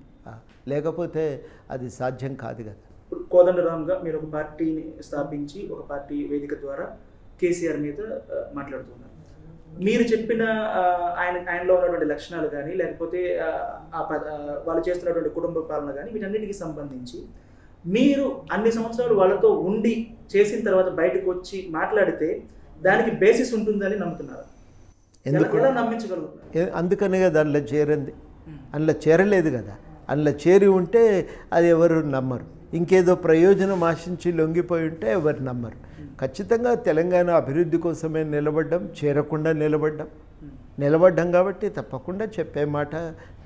లేకపోతే అది సాధ్యం కాదు కదా. ఇప్పుడు కోదండరామ్గా మీరు ఒక పార్టీని స్థాపించి ఒక పార్టీ వేదిక ద్వారా కేసీఆర్ మీద మాట్లాడుతున్నారు. మీరు చెప్పిన ఆయన ఆయనలో ఉన్నటువంటి లక్షణాలు కానీ లేకపోతే వాళ్ళు చేస్తున్నటువంటి కుటుంబ పాలన కానీ వీటన్నిటికి సంబంధించి మీరు అన్ని సంవత్సరాలు వాళ్ళతో ఉండి చేసిన తర్వాత బయటకు వచ్చి మాట్లాడితే దానికి బేసిస్ ఉంటుందని నమ్ముతున్నారు? ఎందుకు? నమ్మించగలుగుతున్నారు? ఏ- అందుకనే కదా అందులో చేరింది. అందులో చేరలేదు కదా. అందులో చేరి ఉంటే అది ఎవరు నమ్మరు. ఇంకేదో ప్రయోజనం ఆశించి లొంగిపోయి ఉంటే ఎవరు నమ్మరు. ఖచ్చితంగా తెలంగాణ అభివృద్ధి కోసమే నిలబడ్డం చేరకుండా నిలబడ్డం. నిలబడ్డం కాబట్టి తప్పకుండా చెప్పే మాట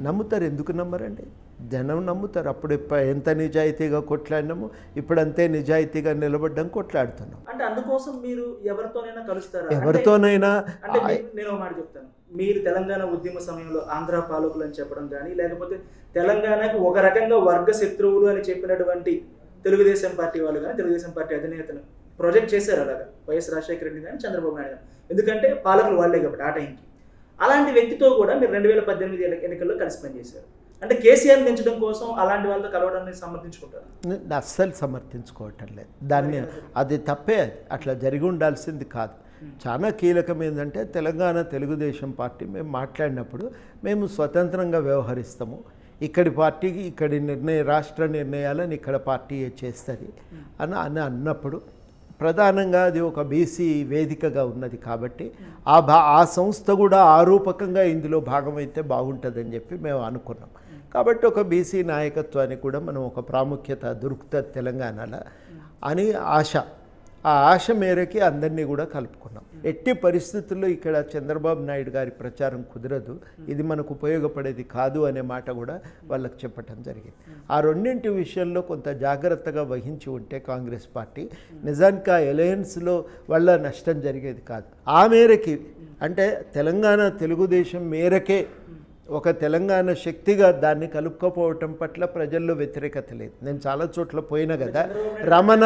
నమ్ముతారు. ఎందుకు నమ్మరండి? జనం నమ్ముతారు. అప్పుడు ఎంత నిజాయితీగా కొట్లాడినాము ఇప్పుడు అంతే నిజాయితీగా నిలబడ్డం కొట్లాడుతున్నాం. అంటే అందుకోసం మీరు ఎవరితోనైనా కలుస్తారా? ఎవరితోనైనా అంటే నేను మాట చెప్తాను. మీరు తెలంగాణ ఉద్యమ సమయంలో ఆంధ్ర పాలకులు అని చెప్పడం కానీ లేకపోతే తెలంగాణకు ఒక రకంగా వర్గ శత్రువులు అని చెప్పినటువంటి తెలుగుదేశం పార్టీ వాళ్ళు కానీ తెలుగుదేశం పార్టీ అధినేతలు ప్రొజెక్ట్ చేశారు అలాగా. వైఎస్ రాజశేఖర రెడ్డి కానీ చంద్రబాబు నాయుడు కానీ ఎందుకంటే పాలకులు వాళ్ళే కాబట్టి ఆ టైంకి. అలాంటి వ్యక్తితో కూడా మీరు రెండు వేల పద్దెనిమిది ఎన్ని- ఎన్నికల్లో కలిసి పనిచేశారు. అంటే కేసీఆర్ దించడం కోసం అలాంటి వాళ్ళతో కలవడాన్ని సమర్థించుకుంటారు. అస్సలు సమర్థించుకోవటం లేదు. దాన్ని అది తప్పే అది అట్లా జరిగి ఉండాల్సింది కాదు. చాలా కీలకం ఏంటంటే తెలంగాణ తెలుగుదేశం పార్టీ మేము మాట్లాడినప్పుడు మేము స్వతంత్రంగా వ్యవహరిస్తాము. ఇక్కడి పార్టీకి ఇక్కడి నిర్ణయ రాష్ట్ర నిర్ణయాలను ఇక్కడ పార్టీ చేస్తుంది అని అని అన్నప్పుడు ప్రధానంగా అది ఒక బీసీ వేదికగా ఉన్నది కాబట్టి ఆ భా ఆ సంస్థ కూడా ఆరూపకంగా ఇందులో భాగమైతే బాగుంటుందని చెప్పి మేము అనుకున్నాం. కాబట్టి ఒక బీసీ నాయకత్వానికి కూడా మనం ఒక ప్రాముఖ్యత దొరుకుతుంది తెలంగాణలో అని ఆశ. ఆ ఆశ మేరకి అందరినీ కూడా కలుపుకున్నాం. ఎట్టి పరిస్థితుల్లో ఇక్కడ చంద్రబాబు నాయుడు గారి ప్రచారం కుదరదు. ఇది మనకు ఉపయోగపడేది కాదు అనే మాట కూడా వాళ్ళకి చెప్పటం జరిగింది. ఆ రెండింటి విషయంలో కొంత జాగ్రత్తగా వహించి ఉంటే కాంగ్రెస్ పార్టీ నిజానికి ఆ ఎలయన్స్లో వల్ల నష్టం జరిగేది కాదు. ఆ మేరకి అంటే తెలంగాణ తెలుగుదేశం మేరకే ఒక తెలంగాణ శక్తిగా దాన్ని కలుపుకపోవటం పట్ల ప్రజల్లో వ్యతిరేకత లేదు. నేను చాలా చోట్ల పోయినా కదా రమణ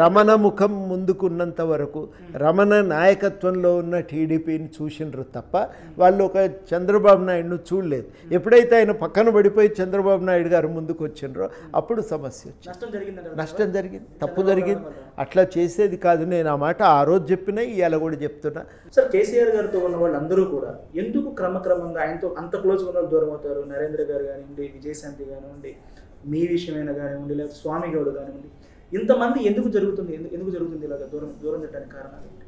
రమణ ముఖం ముందుకున్నంత వరకు రమణ నాయకత్వంలో ఉన్న టీడీపీని చూసినారు తప్ప వాళ్ళు ఒక చంద్రబాబు నాయుడును చూడలేదు. ఎప్పుడైతే ఆయన పక్కన పడిపోయి చంద్రబాబు నాయుడు గారు ముందుకు వచ్చిండ్రో అప్పుడు సమస్య వచ్చింది. నష్టం జరిగింది తప్పు జరిగింది. అట్లా చేసేది కాదు. నేను ఆ మాట ఆ రోజు చెప్పినా ఇవాళ కూడా చెప్తున్నా. సార్ కేసీఆర్ గారితో ఉన్న వాళ్ళందరూ కూడా ఎందుకు క్రమక్రమంగా ఆయనతో అంత క్లోజ్ వాళ్ళు దూరం అవుతారు. నరేంద్ర గారు కానివ్వండి విజయశాంతి కానివ్వండి మీ విషయమైనా కానివ్వండి లేదా స్వామి గౌడ్ కానివ్వండి ఇంతమంది ఎందుకు జరుగుతుంది? ఎందు- ఎందుకు జరుగుతుంది ఇలాగ దూరం దూరం పెట్టడానికి కారణాలు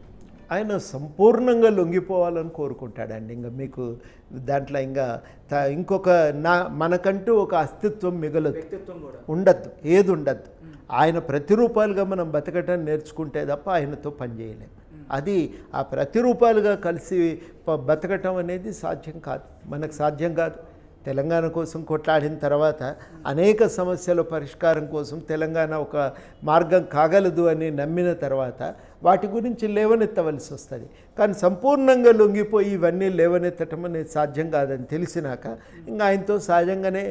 ఆయన సంపూర్ణంగా లొంగిపోవాలని కోరుకుంటాడండి. ఇంకా మీకు దాంట్లో ఇంకా ఇంకొక నా మనకంటూ ఒక అస్తిత్వం మిగలదు. ఉండద్దు. ఏది ఉండద్దు ఆయన ప్రతిరూపాలుగా మనం బతకటం నేర్చుకుంటే తప్ప ఆయనతో పనిచేయలేం అది ఆ ప్రతిరూపాలుగా కలిసి బతకటం అనేది సాధ్యం కాదు. మనకు సాధ్యం కాదు. తెలంగాణ కోసం కొట్లాడిన తర్వాత అనేక సమస్యల పరిష్కారం కోసం తెలంగాణ ఒక మార్గం కాగలదు అని నమ్మిన తర్వాత వాటి గురించి లేవనెత్తవలసి వస్తుంది. కానీ సంపూర్ణంగా లొంగిపోయి ఇవన్నీ లేవనెత్తటం అనేది సాధ్యం కాదని తెలిసినాక ఇంకా ఆయనతో సహజంగానే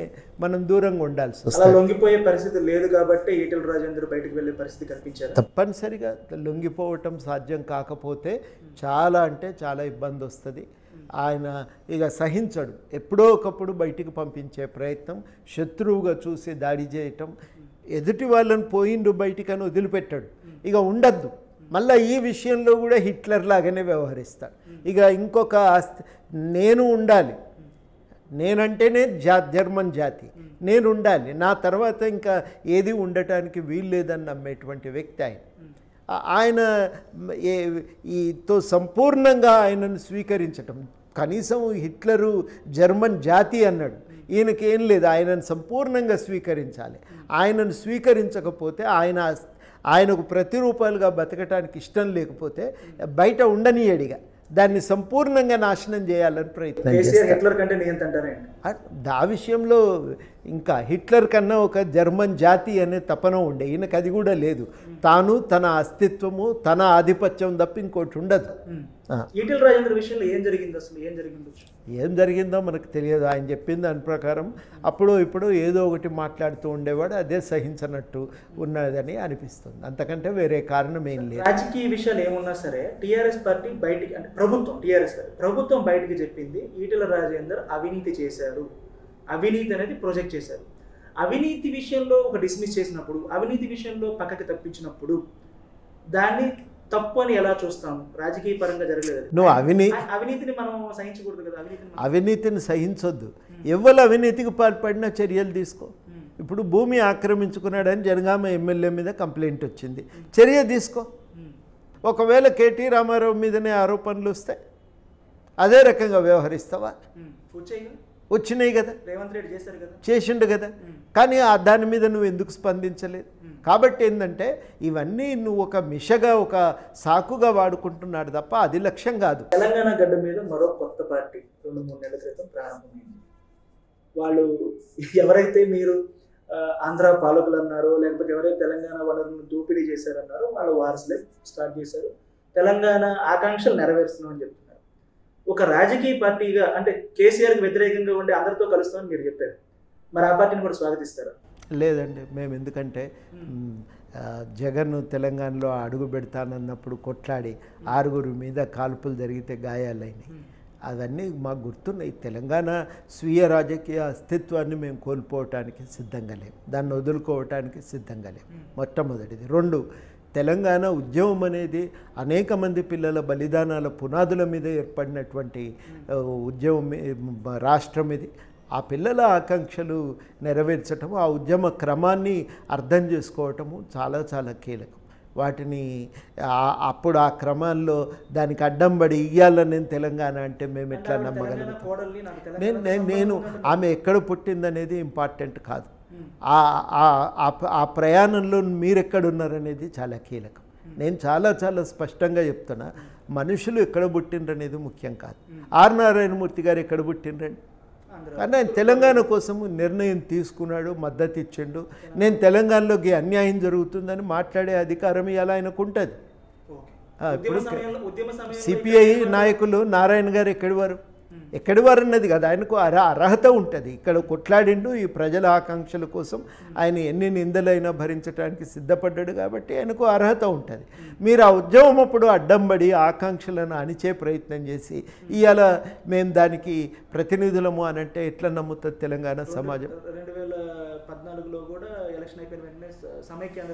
మనం దూరంగా ఉండాల్సి వస్తుంది. లొంగిపోయే పరిస్థితి లేదు కాబట్టి ఈటెల రాజేందర్ బయటకు వెళ్ళే పరిస్థితి కల్పించారు తప్పనిసరిగా లొంగిపోవటం సాధ్యం కాకపోతే చాలా అంటే చాలా ఇబ్బంది వస్తుంది. ఆయన ఇక సహించడు. ఎప్పుడో ఒకప్పుడు బయటికి పంపించే ప్రయత్నం శత్రువుగా చూసి దాడి చేయటం ఎదుటి వాళ్ళని పోయిండు బయటికి అని వదిలిపెట్టాడు. ఇక ఉండద్దు. మళ్ళీ ఈ విషయంలో కూడా హిట్లర్ లాగానే వ్యవహరిస్తాడు. ఇక ఇంకొక ఆస్తి నేను ఉండాలి. నేనంటేనే జా జర్మన్ జాతి. నేను ఉండాలి. నా తర్వాత ఇంకా ఏది ఉండటానికి వీలు లేదని నమ్మేటువంటి వ్యక్తి ఆయన. ఆయన ఈతో సంపూర్ణంగా ఆయనను స్వీకరించటం కనీసం హిట్లరు జర్మన్ జాతి అన్నాడు. ఈయనకి లేదు ఆయనను సంపూర్ణంగా స్వీకరించాలి. ఆయనను స్వీకరించకపోతే ఆయన ఆయనకు ప్రతిరూపాలుగా బతకటానికి ఇష్టం లేకపోతే బయట ఉండనీయడిగా దాన్ని సంపూర్ణంగా నాశనం చేయాలని ప్రయత్నం ఆ విషయంలో ఇంకా హిట్లర్ కన్నా ఒక జర్మన్ జాతి అనే తపన ఉండే. ఈయనకు అది కూడా లేదు. తాను తన అస్తిత్వము తన ఆధిపత్యం తప్ప ఇంకోటి ఉండదు. ఈటెల రాజేందర్ విషయంలో ఏం జరిగింది అసలు? ఏం జరిగింది ఏం జరిగిందో మనకు తెలియదు. ఆయన చెప్పిన దాని ప్రకారం అప్పుడు ఇప్పుడు ఏదో ఒకటి మాట్లాడుతూ ఉండేవాడు అదే సహించనట్టు ఉన్నదని అనిపిస్తుంది. అంతకంటే వేరే కారణం ఏం లేదు. రాజకీయ విషయాలు ఏమున్నా సరే టీఆర్ఎస్ పార్టీ బయటికి అంటే ప్రభుత్వం టీఆర్ఎస్ పార్టీ ప్రభుత్వం బయటికి చెప్పింది ఈటెల రాజేందర్ అవినీతి చేశారు అవినీతి అనేది ప్రొజెక్ట్ చేశారు. అవినీతి విషయంలో ఒక డిస్మిస్ చేసినప్పుడు అవినీతి విషయంలో పక్కకి తప్పించినప్పుడు దాన్ని తప్పు అని ఎలా చూస్తాము రాజకీయ పరంగా జరగలేదు. నువ్వు అవినీ- ఆ- అవినీతిని మనం సహించకూడదు కదా అవినీతిని అవినీతిని సహించొద్దు. ఎవరు అవినీతికి పాల్పడినా చర్యలు తీసుకో. ఇప్పుడు భూమి ఆక్రమించుకున్నాడని జనగామ ఎమ్మెల్యే మీద కంప్లైంట్ వచ్చింది. చర్య తీసుకో. ఒకవేళ కేటీ రామారావు మీదనే ఆరోపణలు వస్తాయి అదే రకంగా వ్యవహరిస్తావా? వచ్చినాయి కదా. రేవంత్ రెడ్డి చేశారు కదా. చేసిండు కదా. కానీ ఆ దాని మీద నువ్వు ఎందుకు స్పందించలేదు. కాబట్టి ఏంటంటే ఇవన్నీ నువ్వు ఒక మిషగా ఒక సాకుగా వాడుకుంటున్నాడు తప్ప అది లక్ష్యం కాదు. తెలంగాణ గడ్డ మీద మరో కొత్త పార్టీ రెండు మూడు నెలల క్రితం ప్రారంభమైంది. వాళ్ళు ఎవరైతే మీరు ఆంధ్ర పాలకులు అన్నారో లేకపోతే ఎవరైతే తెలంగాణ వనరులను దోపిడీ చేశారన్నారో వాళ్ళ వారసులే స్టార్ట్ చేశారు. తెలంగాణ ఆకాంక్షలు నెరవేరుస్తున్నామని చెప్తున్నారు. ఒక రాజకీయ పార్టీగా అంటే కేసీఆర్కి వ్యతిరేకంగా ఉండే అందరితో కలుస్తామని మీరు చెప్పారు. మరి ఆ పార్టీని కూడా స్వాగతిస్తారా? లేదండి మేము ఎందుకంటే ఆ, జగన్ తెలంగాణలో అడుగు పెడతానన్నప్పుడు కొట్లాడి ఆరుగురు మీద కాల్పులు జరిగితే గాయాలైనాయి. అవన్నీ మాకు గుర్తున్నాయి. తెలంగాణ స్వీయ రాజకీయ అస్తిత్వాన్ని మేము కోల్పోవటానికి సిద్ధంగా లేం. దాన్ని వదులుకోవటానికి సిద్ధంగా లేం. మొట్టమొదటిది. రెండు తెలంగాణ ఉద్యమం అనేది అనేక మంది పిల్లల బలిదానాల పునాదుల మీద ఏర్పడినటువంటి ఉద్యమం రాష్ట్రం ఇది. ఆ పిల్లల ఆకాంక్షలు నెరవేర్చటము ఆ ఉద్యమ క్రమాన్ని అర్థం చేసుకోవటము చాలా చాలా కీలకం. వాటిని అప్పుడు ఆ క్రమాల్లో దానికి అడ్డం పడి ఇయ్యాల నేను తెలంగాణ అంటే మేము ఎట్లా నమ్మగలుగుతాం? నేను నేను ఆమె ఎక్కడ పుట్టిందనేది ఇంపార్టెంట్ కాదు. ఆ- ప్రయాణంలో మీరు ఎక్కడున్నారనేది చాలా కీలకం. నేను చాలా చాలా స్పష్టంగా చెప్తున్నా మనుషులు ఎక్కడ పుట్టిండ్రు అనేది ముఖ్యం కాదు. ఆర్ నారాయణమూర్తి గారు ఎక్కడ పుట్టిండ్రండి? ఆంధ్ర కానీ ఆయన తెలంగాణ కోసము నిర్ణయం తీసుకున్నాడు మద్దతు ఇచ్చిండు. నేను తెలంగాణలోకి అన్యాయం జరుగుతుందని మాట్లాడే అధికారం ఇలా ఆయనకు ఉంటుంది. ఇప్పుడు సిపిఐ నాయకులు నారాయణ గారు ఎక్కడి వారు ఎక్కడి వారు అన్నది కదా. ఆయనకు అర అర్హత ఉంటుంది. ఇక్కడ కొట్లాడిండు ఈ ప్రజల ఆకాంక్షల కోసం. ఆయన ఎన్ని నిందలైనా భరించడానికి సిద్ధపడ్డాడు కాబట్టి ఆయనకు అర్హత ఉంటుంది. మీరు ఆ ఉద్యమం అప్పుడు అడ్డం పడి ఆకాంక్షలను అణిచే ప్రయత్నం చేసి ఇవాళ మేము దానికి ప్రతినిధులము అని అంటే ఎట్లా నమ్ముతుంది తెలంగాణ సమాజం? రెండు వేల పద్నాలుగులో కూడా ఎలక్షన్ అయిపోయిన వెంటనే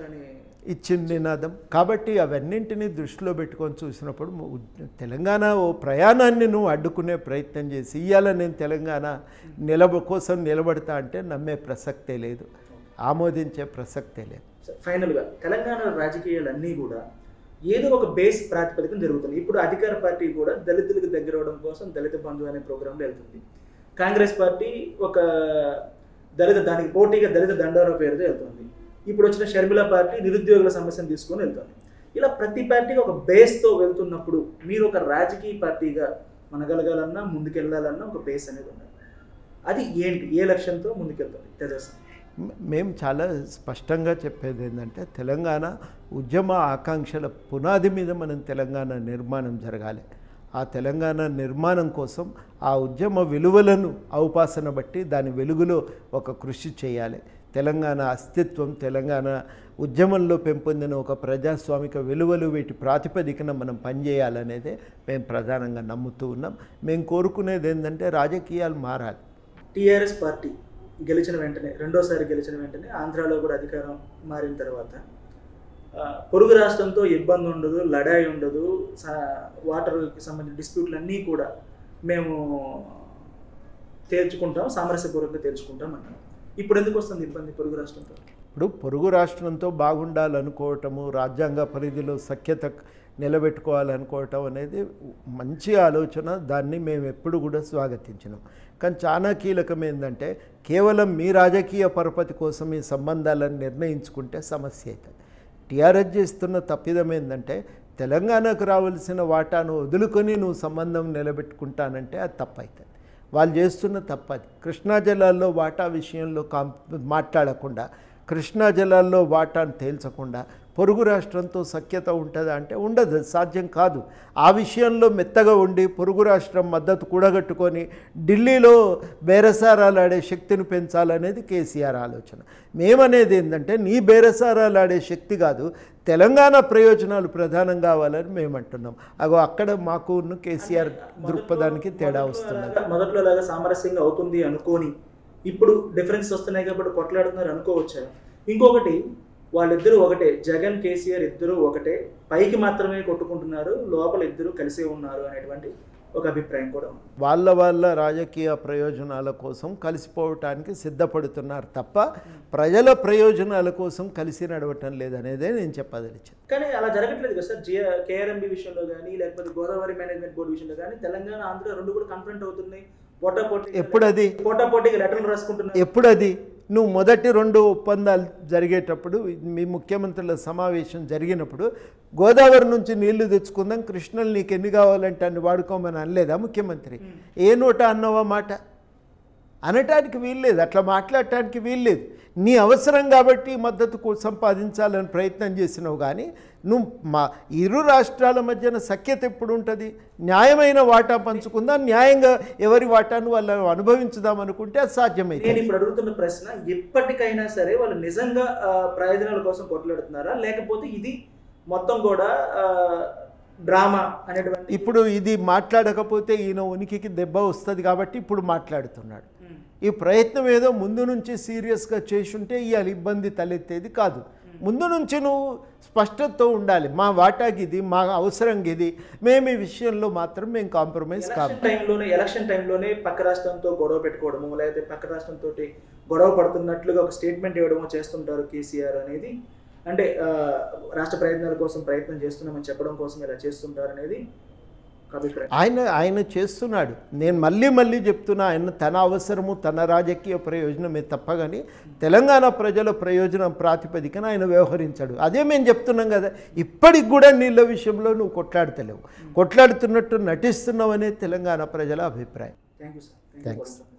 అని ఇచ్చింది నినాదం కాబట్టి అవన్నింటినీ దృష్టిలో పెట్టుకొని చూసినప్పుడు తెలంగాణ ఓ ప్రయాణాన్ని నువ్వు అడ్డుకునే ప్రయత్నం చేసి ఇవాళ నేను తెలంగాణ నిలబ కోసం నిలబడతా అంటే నమ్మే ప్రసక్తే లేదు. ఆమోదించే ప్రసక్తే లేదు. ఫైనల్గా తెలంగాణ రాజకీయాలన్నీ కూడా ఏదో ఒక బేస్ ప్రాతిపదికన జరుగుతుంది ఇప్పుడు అధికార పార్టీ కూడా దళితులకు దగ్గర అవడం కోసం దళిత బంధు అనే ప్రోగ్రాంలో వెళ్తుంది. కాంగ్రెస్ పార్టీ ఒక దళిత దానికి పోటీగా దళిత దండోరా పేరుతో వెళ్తుంది. ఇప్పుడు వచ్చిన షర్మిల పార్టీ నిరుద్యోగుల సమస్యను తీసుకొని వెళ్తుంది. ఇలా ప్రతి పార్టీకి ఒక బేస్తో వెళ్తున్నప్పుడు మీరు ఒక రాజకీయ పార్టీగా మనగలగాలన్నా ముందుకెళ్ళాలన్నా ఒక బేస్ అనేది ఉండాలి. అది ఏంటి? ఏ లక్ష్యంతో ముందుకెళ్తుంది? తెదేశం మేము చాలా స్పష్టంగా చెప్పేది ఏంటంటే తెలంగాణ ఉద్యమ ఆకాంక్షల పునాది మీద మనం తెలంగాణ నిర్మాణం జరగాలి. ఆ తెలంగాణ నిర్మాణం కోసం ఆ ఉద్యమ విలువలను ఔపాసన బట్టి దాని వెలుగులో ఒక కృషి చేయాలి. తెలంగాణ అస్తిత్వం తెలంగాణ ఉద్యమంలో పెంపొందిన ఒక ప్రజాస్వామిక విలువలు వీటి ప్రాతిపదికన మనం పనిచేయాలనేదే మేము ప్రధానంగా నమ్ముతూ ఉన్నాం. మేము కోరుకునేది ఏంటంటే రాజకీయాలు మారాలి. టీఆర్ఎస్ పార్టీ గెలిచిన వెంటనే రెండోసారి గెలిచిన వెంటనే ఆంధ్రాలో కూడా అధికారం మారిన తర్వాత పొరుగు రాష్ట్రంతో ఇబ్బంది ఉండదు లడాయి ఉండదు సా- వాటర్కి సంబంధించిన డిస్ప్యూట్లు అన్నీ కూడా మేము తేల్చుకుంటాం సామరస్యపూర్వకంగా తేల్చుకుంటాం అంటాం. ఇప్పుడు ఎందుకు వస్తుంది ఇబ్బంది పొరుగు రాష్ట్రంతో? ఇప్పుడు పొరుగు రాష్ట్రంతో బాగుండాలనుకోవటము రాజ్యాంగ పరిధిలో సఖ్యత నిలబెట్టుకోవాలనుకోవటం అనేది మంచి ఆలోచన దాన్ని మేము ఎప్పుడు కూడా స్వాగతించినాం. కానీ చాలా కీలకం ఏంటంటే కేవలం మీ రాజకీయ పరపతి కోసం ఈ సంబంధాలను నిర్ణయించుకుంటే సమస్య అవుతుంది. టీఆర్ఎస్ చేస్తున్న తప్పిదం ఏంటంటే తెలంగాణకు రావాల్సిన వాటాను వదులుకొని నువ్వు సంబంధం నిలబెట్టుకుంటానంటే అది తప్పవుతుంది వాళ్ళు చేస్తున్న తప్పది. కృష్ణా జలాల్లో వాటా విషయంలో కాం మాట్లాడకుండా కృష్ణా జలాల్లో వాటాను తేల్చకుండా పొరుగు రాష్ట్రంతో సఖ్యత ఉంటుందా అంటే ఉండదు సాధ్యం కాదు. ఆ విషయంలో మెత్తగా ఉండి పొరుగు రాష్ట్రం మద్దతు కూడగట్టుకొని ఢిల్లీలో బేరసారాలు ఆడే శక్తిని పెంచాలనేది కేసీఆర్ ఆలోచన. మేమనేది ఏంటంటే నీ బేరసారాలు ఆడే శక్తి కాదు తెలంగాణ ప్రయోజనాలు ప్రధానం కావాలని మేము అంటున్నాం అగో అక్కడ మాకు కేసీఆర్ దృక్పథానికి తేడా వస్తున్నది. మొదట్లో సామరస్యంగా అవుతుంది అనుకోని ఇప్పుడు డిఫరెన్స్ వస్తున్నాయి కాబట్టి కొట్లాడుతున్నారు అనుకోవచ్చా? ఇంకొకటి వాళ్ళిద్దరూ ఒకటే జగన్ కేసీఆర్ ఇద్దరు ఒకటే. పైకి మాత్రమే కొట్టుకుంటున్నారు లోపల ఇద్దరు కలిసే ఉన్నారు అనేటువంటి ఒక అభిప్రాయం కూడా ఉంది. వాళ్ళ వాళ్ళ రాజకీయ ప్రయోజనాల కోసం కలిసిపోవటానికి సిద్ధపడుతున్నారు తప్ప ప్రజల ప్రయోజనాల కోసం కలిసి నడవటం లేదనేదే నేను చెప్పదలిచాను కానీ అలా జరగట్లేదు కదా సార్? జియా కేఆర్ఎంబి విషయంలో కానీ లేకపోతే గోదావరి మేనేజ్మెంట్ బోర్డు విషయంలో కానీ తెలంగాణ ఆంధ్ర రెండు కూడా కన్ఫ్రంట్ అవుతున్నాయి. పోటా పోటీ ఎప్పుడు అది పోటా పోటీగా లెటర్లు రాసుకుంటున్నారు. ఎప్పుడు అది నువ్వు మొదటి రెండు ఒప్పందాలు జరిగేటప్పుడు మీ ముఖ్యమంత్రుల సమావేశం జరిగినప్పుడు గోదావరి నుంచి నీళ్ళు తెచ్చుకుందాం కృష్ణలు నీకు ఎన్ని కావాలంటే అన్ని వాడుకోమని అనలేదా ముఖ్యమంత్రి? ఏ నోట అన్నవా మాట? అనటానికి వీల్లేదు అట్లా మాట్లాడటానికి వీల్లేదు నీ అవసరం కాబట్టి మద్దతు సంపాదించాలని ప్రయత్నం చేసినావు కానీ నువ్వు మా ఇరు రాష్ట్రాల మధ్యన సఖ్యత ఎప్పుడు ఉంటుంది న్యాయమైన వాటా పంచుకుందాం న్యాయంగా ఎవరి వాటాను వాళ్ళు అనుభవించుదాం అనుకుంటే అది సాధ్యమైతే. నేను ఇప్పుడు అడుగుతున్న ప్రశ్న ఎప్పటికైనా సరే వాళ్ళు నిజంగా ప్రయోజనాల కోసం కొట్లాడుతున్నారా? లేకపోతే ఇది మొత్తం కూడా డ్రామా అనేటువంటి ఇప్పుడు ఇది మాట్లాడకపోతే ఈయన ఉనికికి దెబ్బ వస్తుంది కాబట్టి ఇప్పుడు మాట్లాడుతున్నాడు. ఈ ప్రయత్నం ఏదో ముందు నుంచి సీరియస్గా చేసుంటే ఇవాళ ఇబ్బంది తలెత్తేది కాదు. ముందు నుంచి నువ్వు స్పష్టతతో ఉండాలి. మా వాటాకి ఇది మా అవసరం ఇది. మేము ఈ విషయంలో మాత్రం మేము కాంప్రమైజ్ ఎలక్షన్ టైంలోనే ఎలక్షన్ టైంలోనే పక్క రాష్ట్రంతో గొడవ పెట్టుకోవడము లేకపోతే పక్క రాష్ట్రంతో గొడవ పడుతున్నట్లుగా ఒక స్టేట్మెంట్ ఇవ్వడము చేస్తుంటారు కేసీఆర్ అనేది. అంటే రాష్ట్ర ప్రయత్నాల కోసం ప్రయత్నం చేస్తున్నామని చెప్పడం కోసం ఇలా చేస్తుంటారు అనేది ఆయన ఆయన చేస్తున్నాడు. నేను మళ్ళీ మళ్ళీ చెప్తున్నా ఆయన తన అవసరము తన రాజకీయ ప్రయోజనమే తప్ప కానీ తెలంగాణ ప్రజల ప్రయోజనం ప్రాతిపదికన ఆయన వ్యవహరించాడు. అదే మేము చెప్తున్నాం కదా ఇప్పటికి కూడా నీళ్ళ విషయంలో నువ్వు కొట్లాడతలేవు. కొట్లాడుతున్నట్టు నటిస్తున్నావు అనేది తెలంగాణ ప్రజల అభిప్రాయం. Thank you sir Thanks.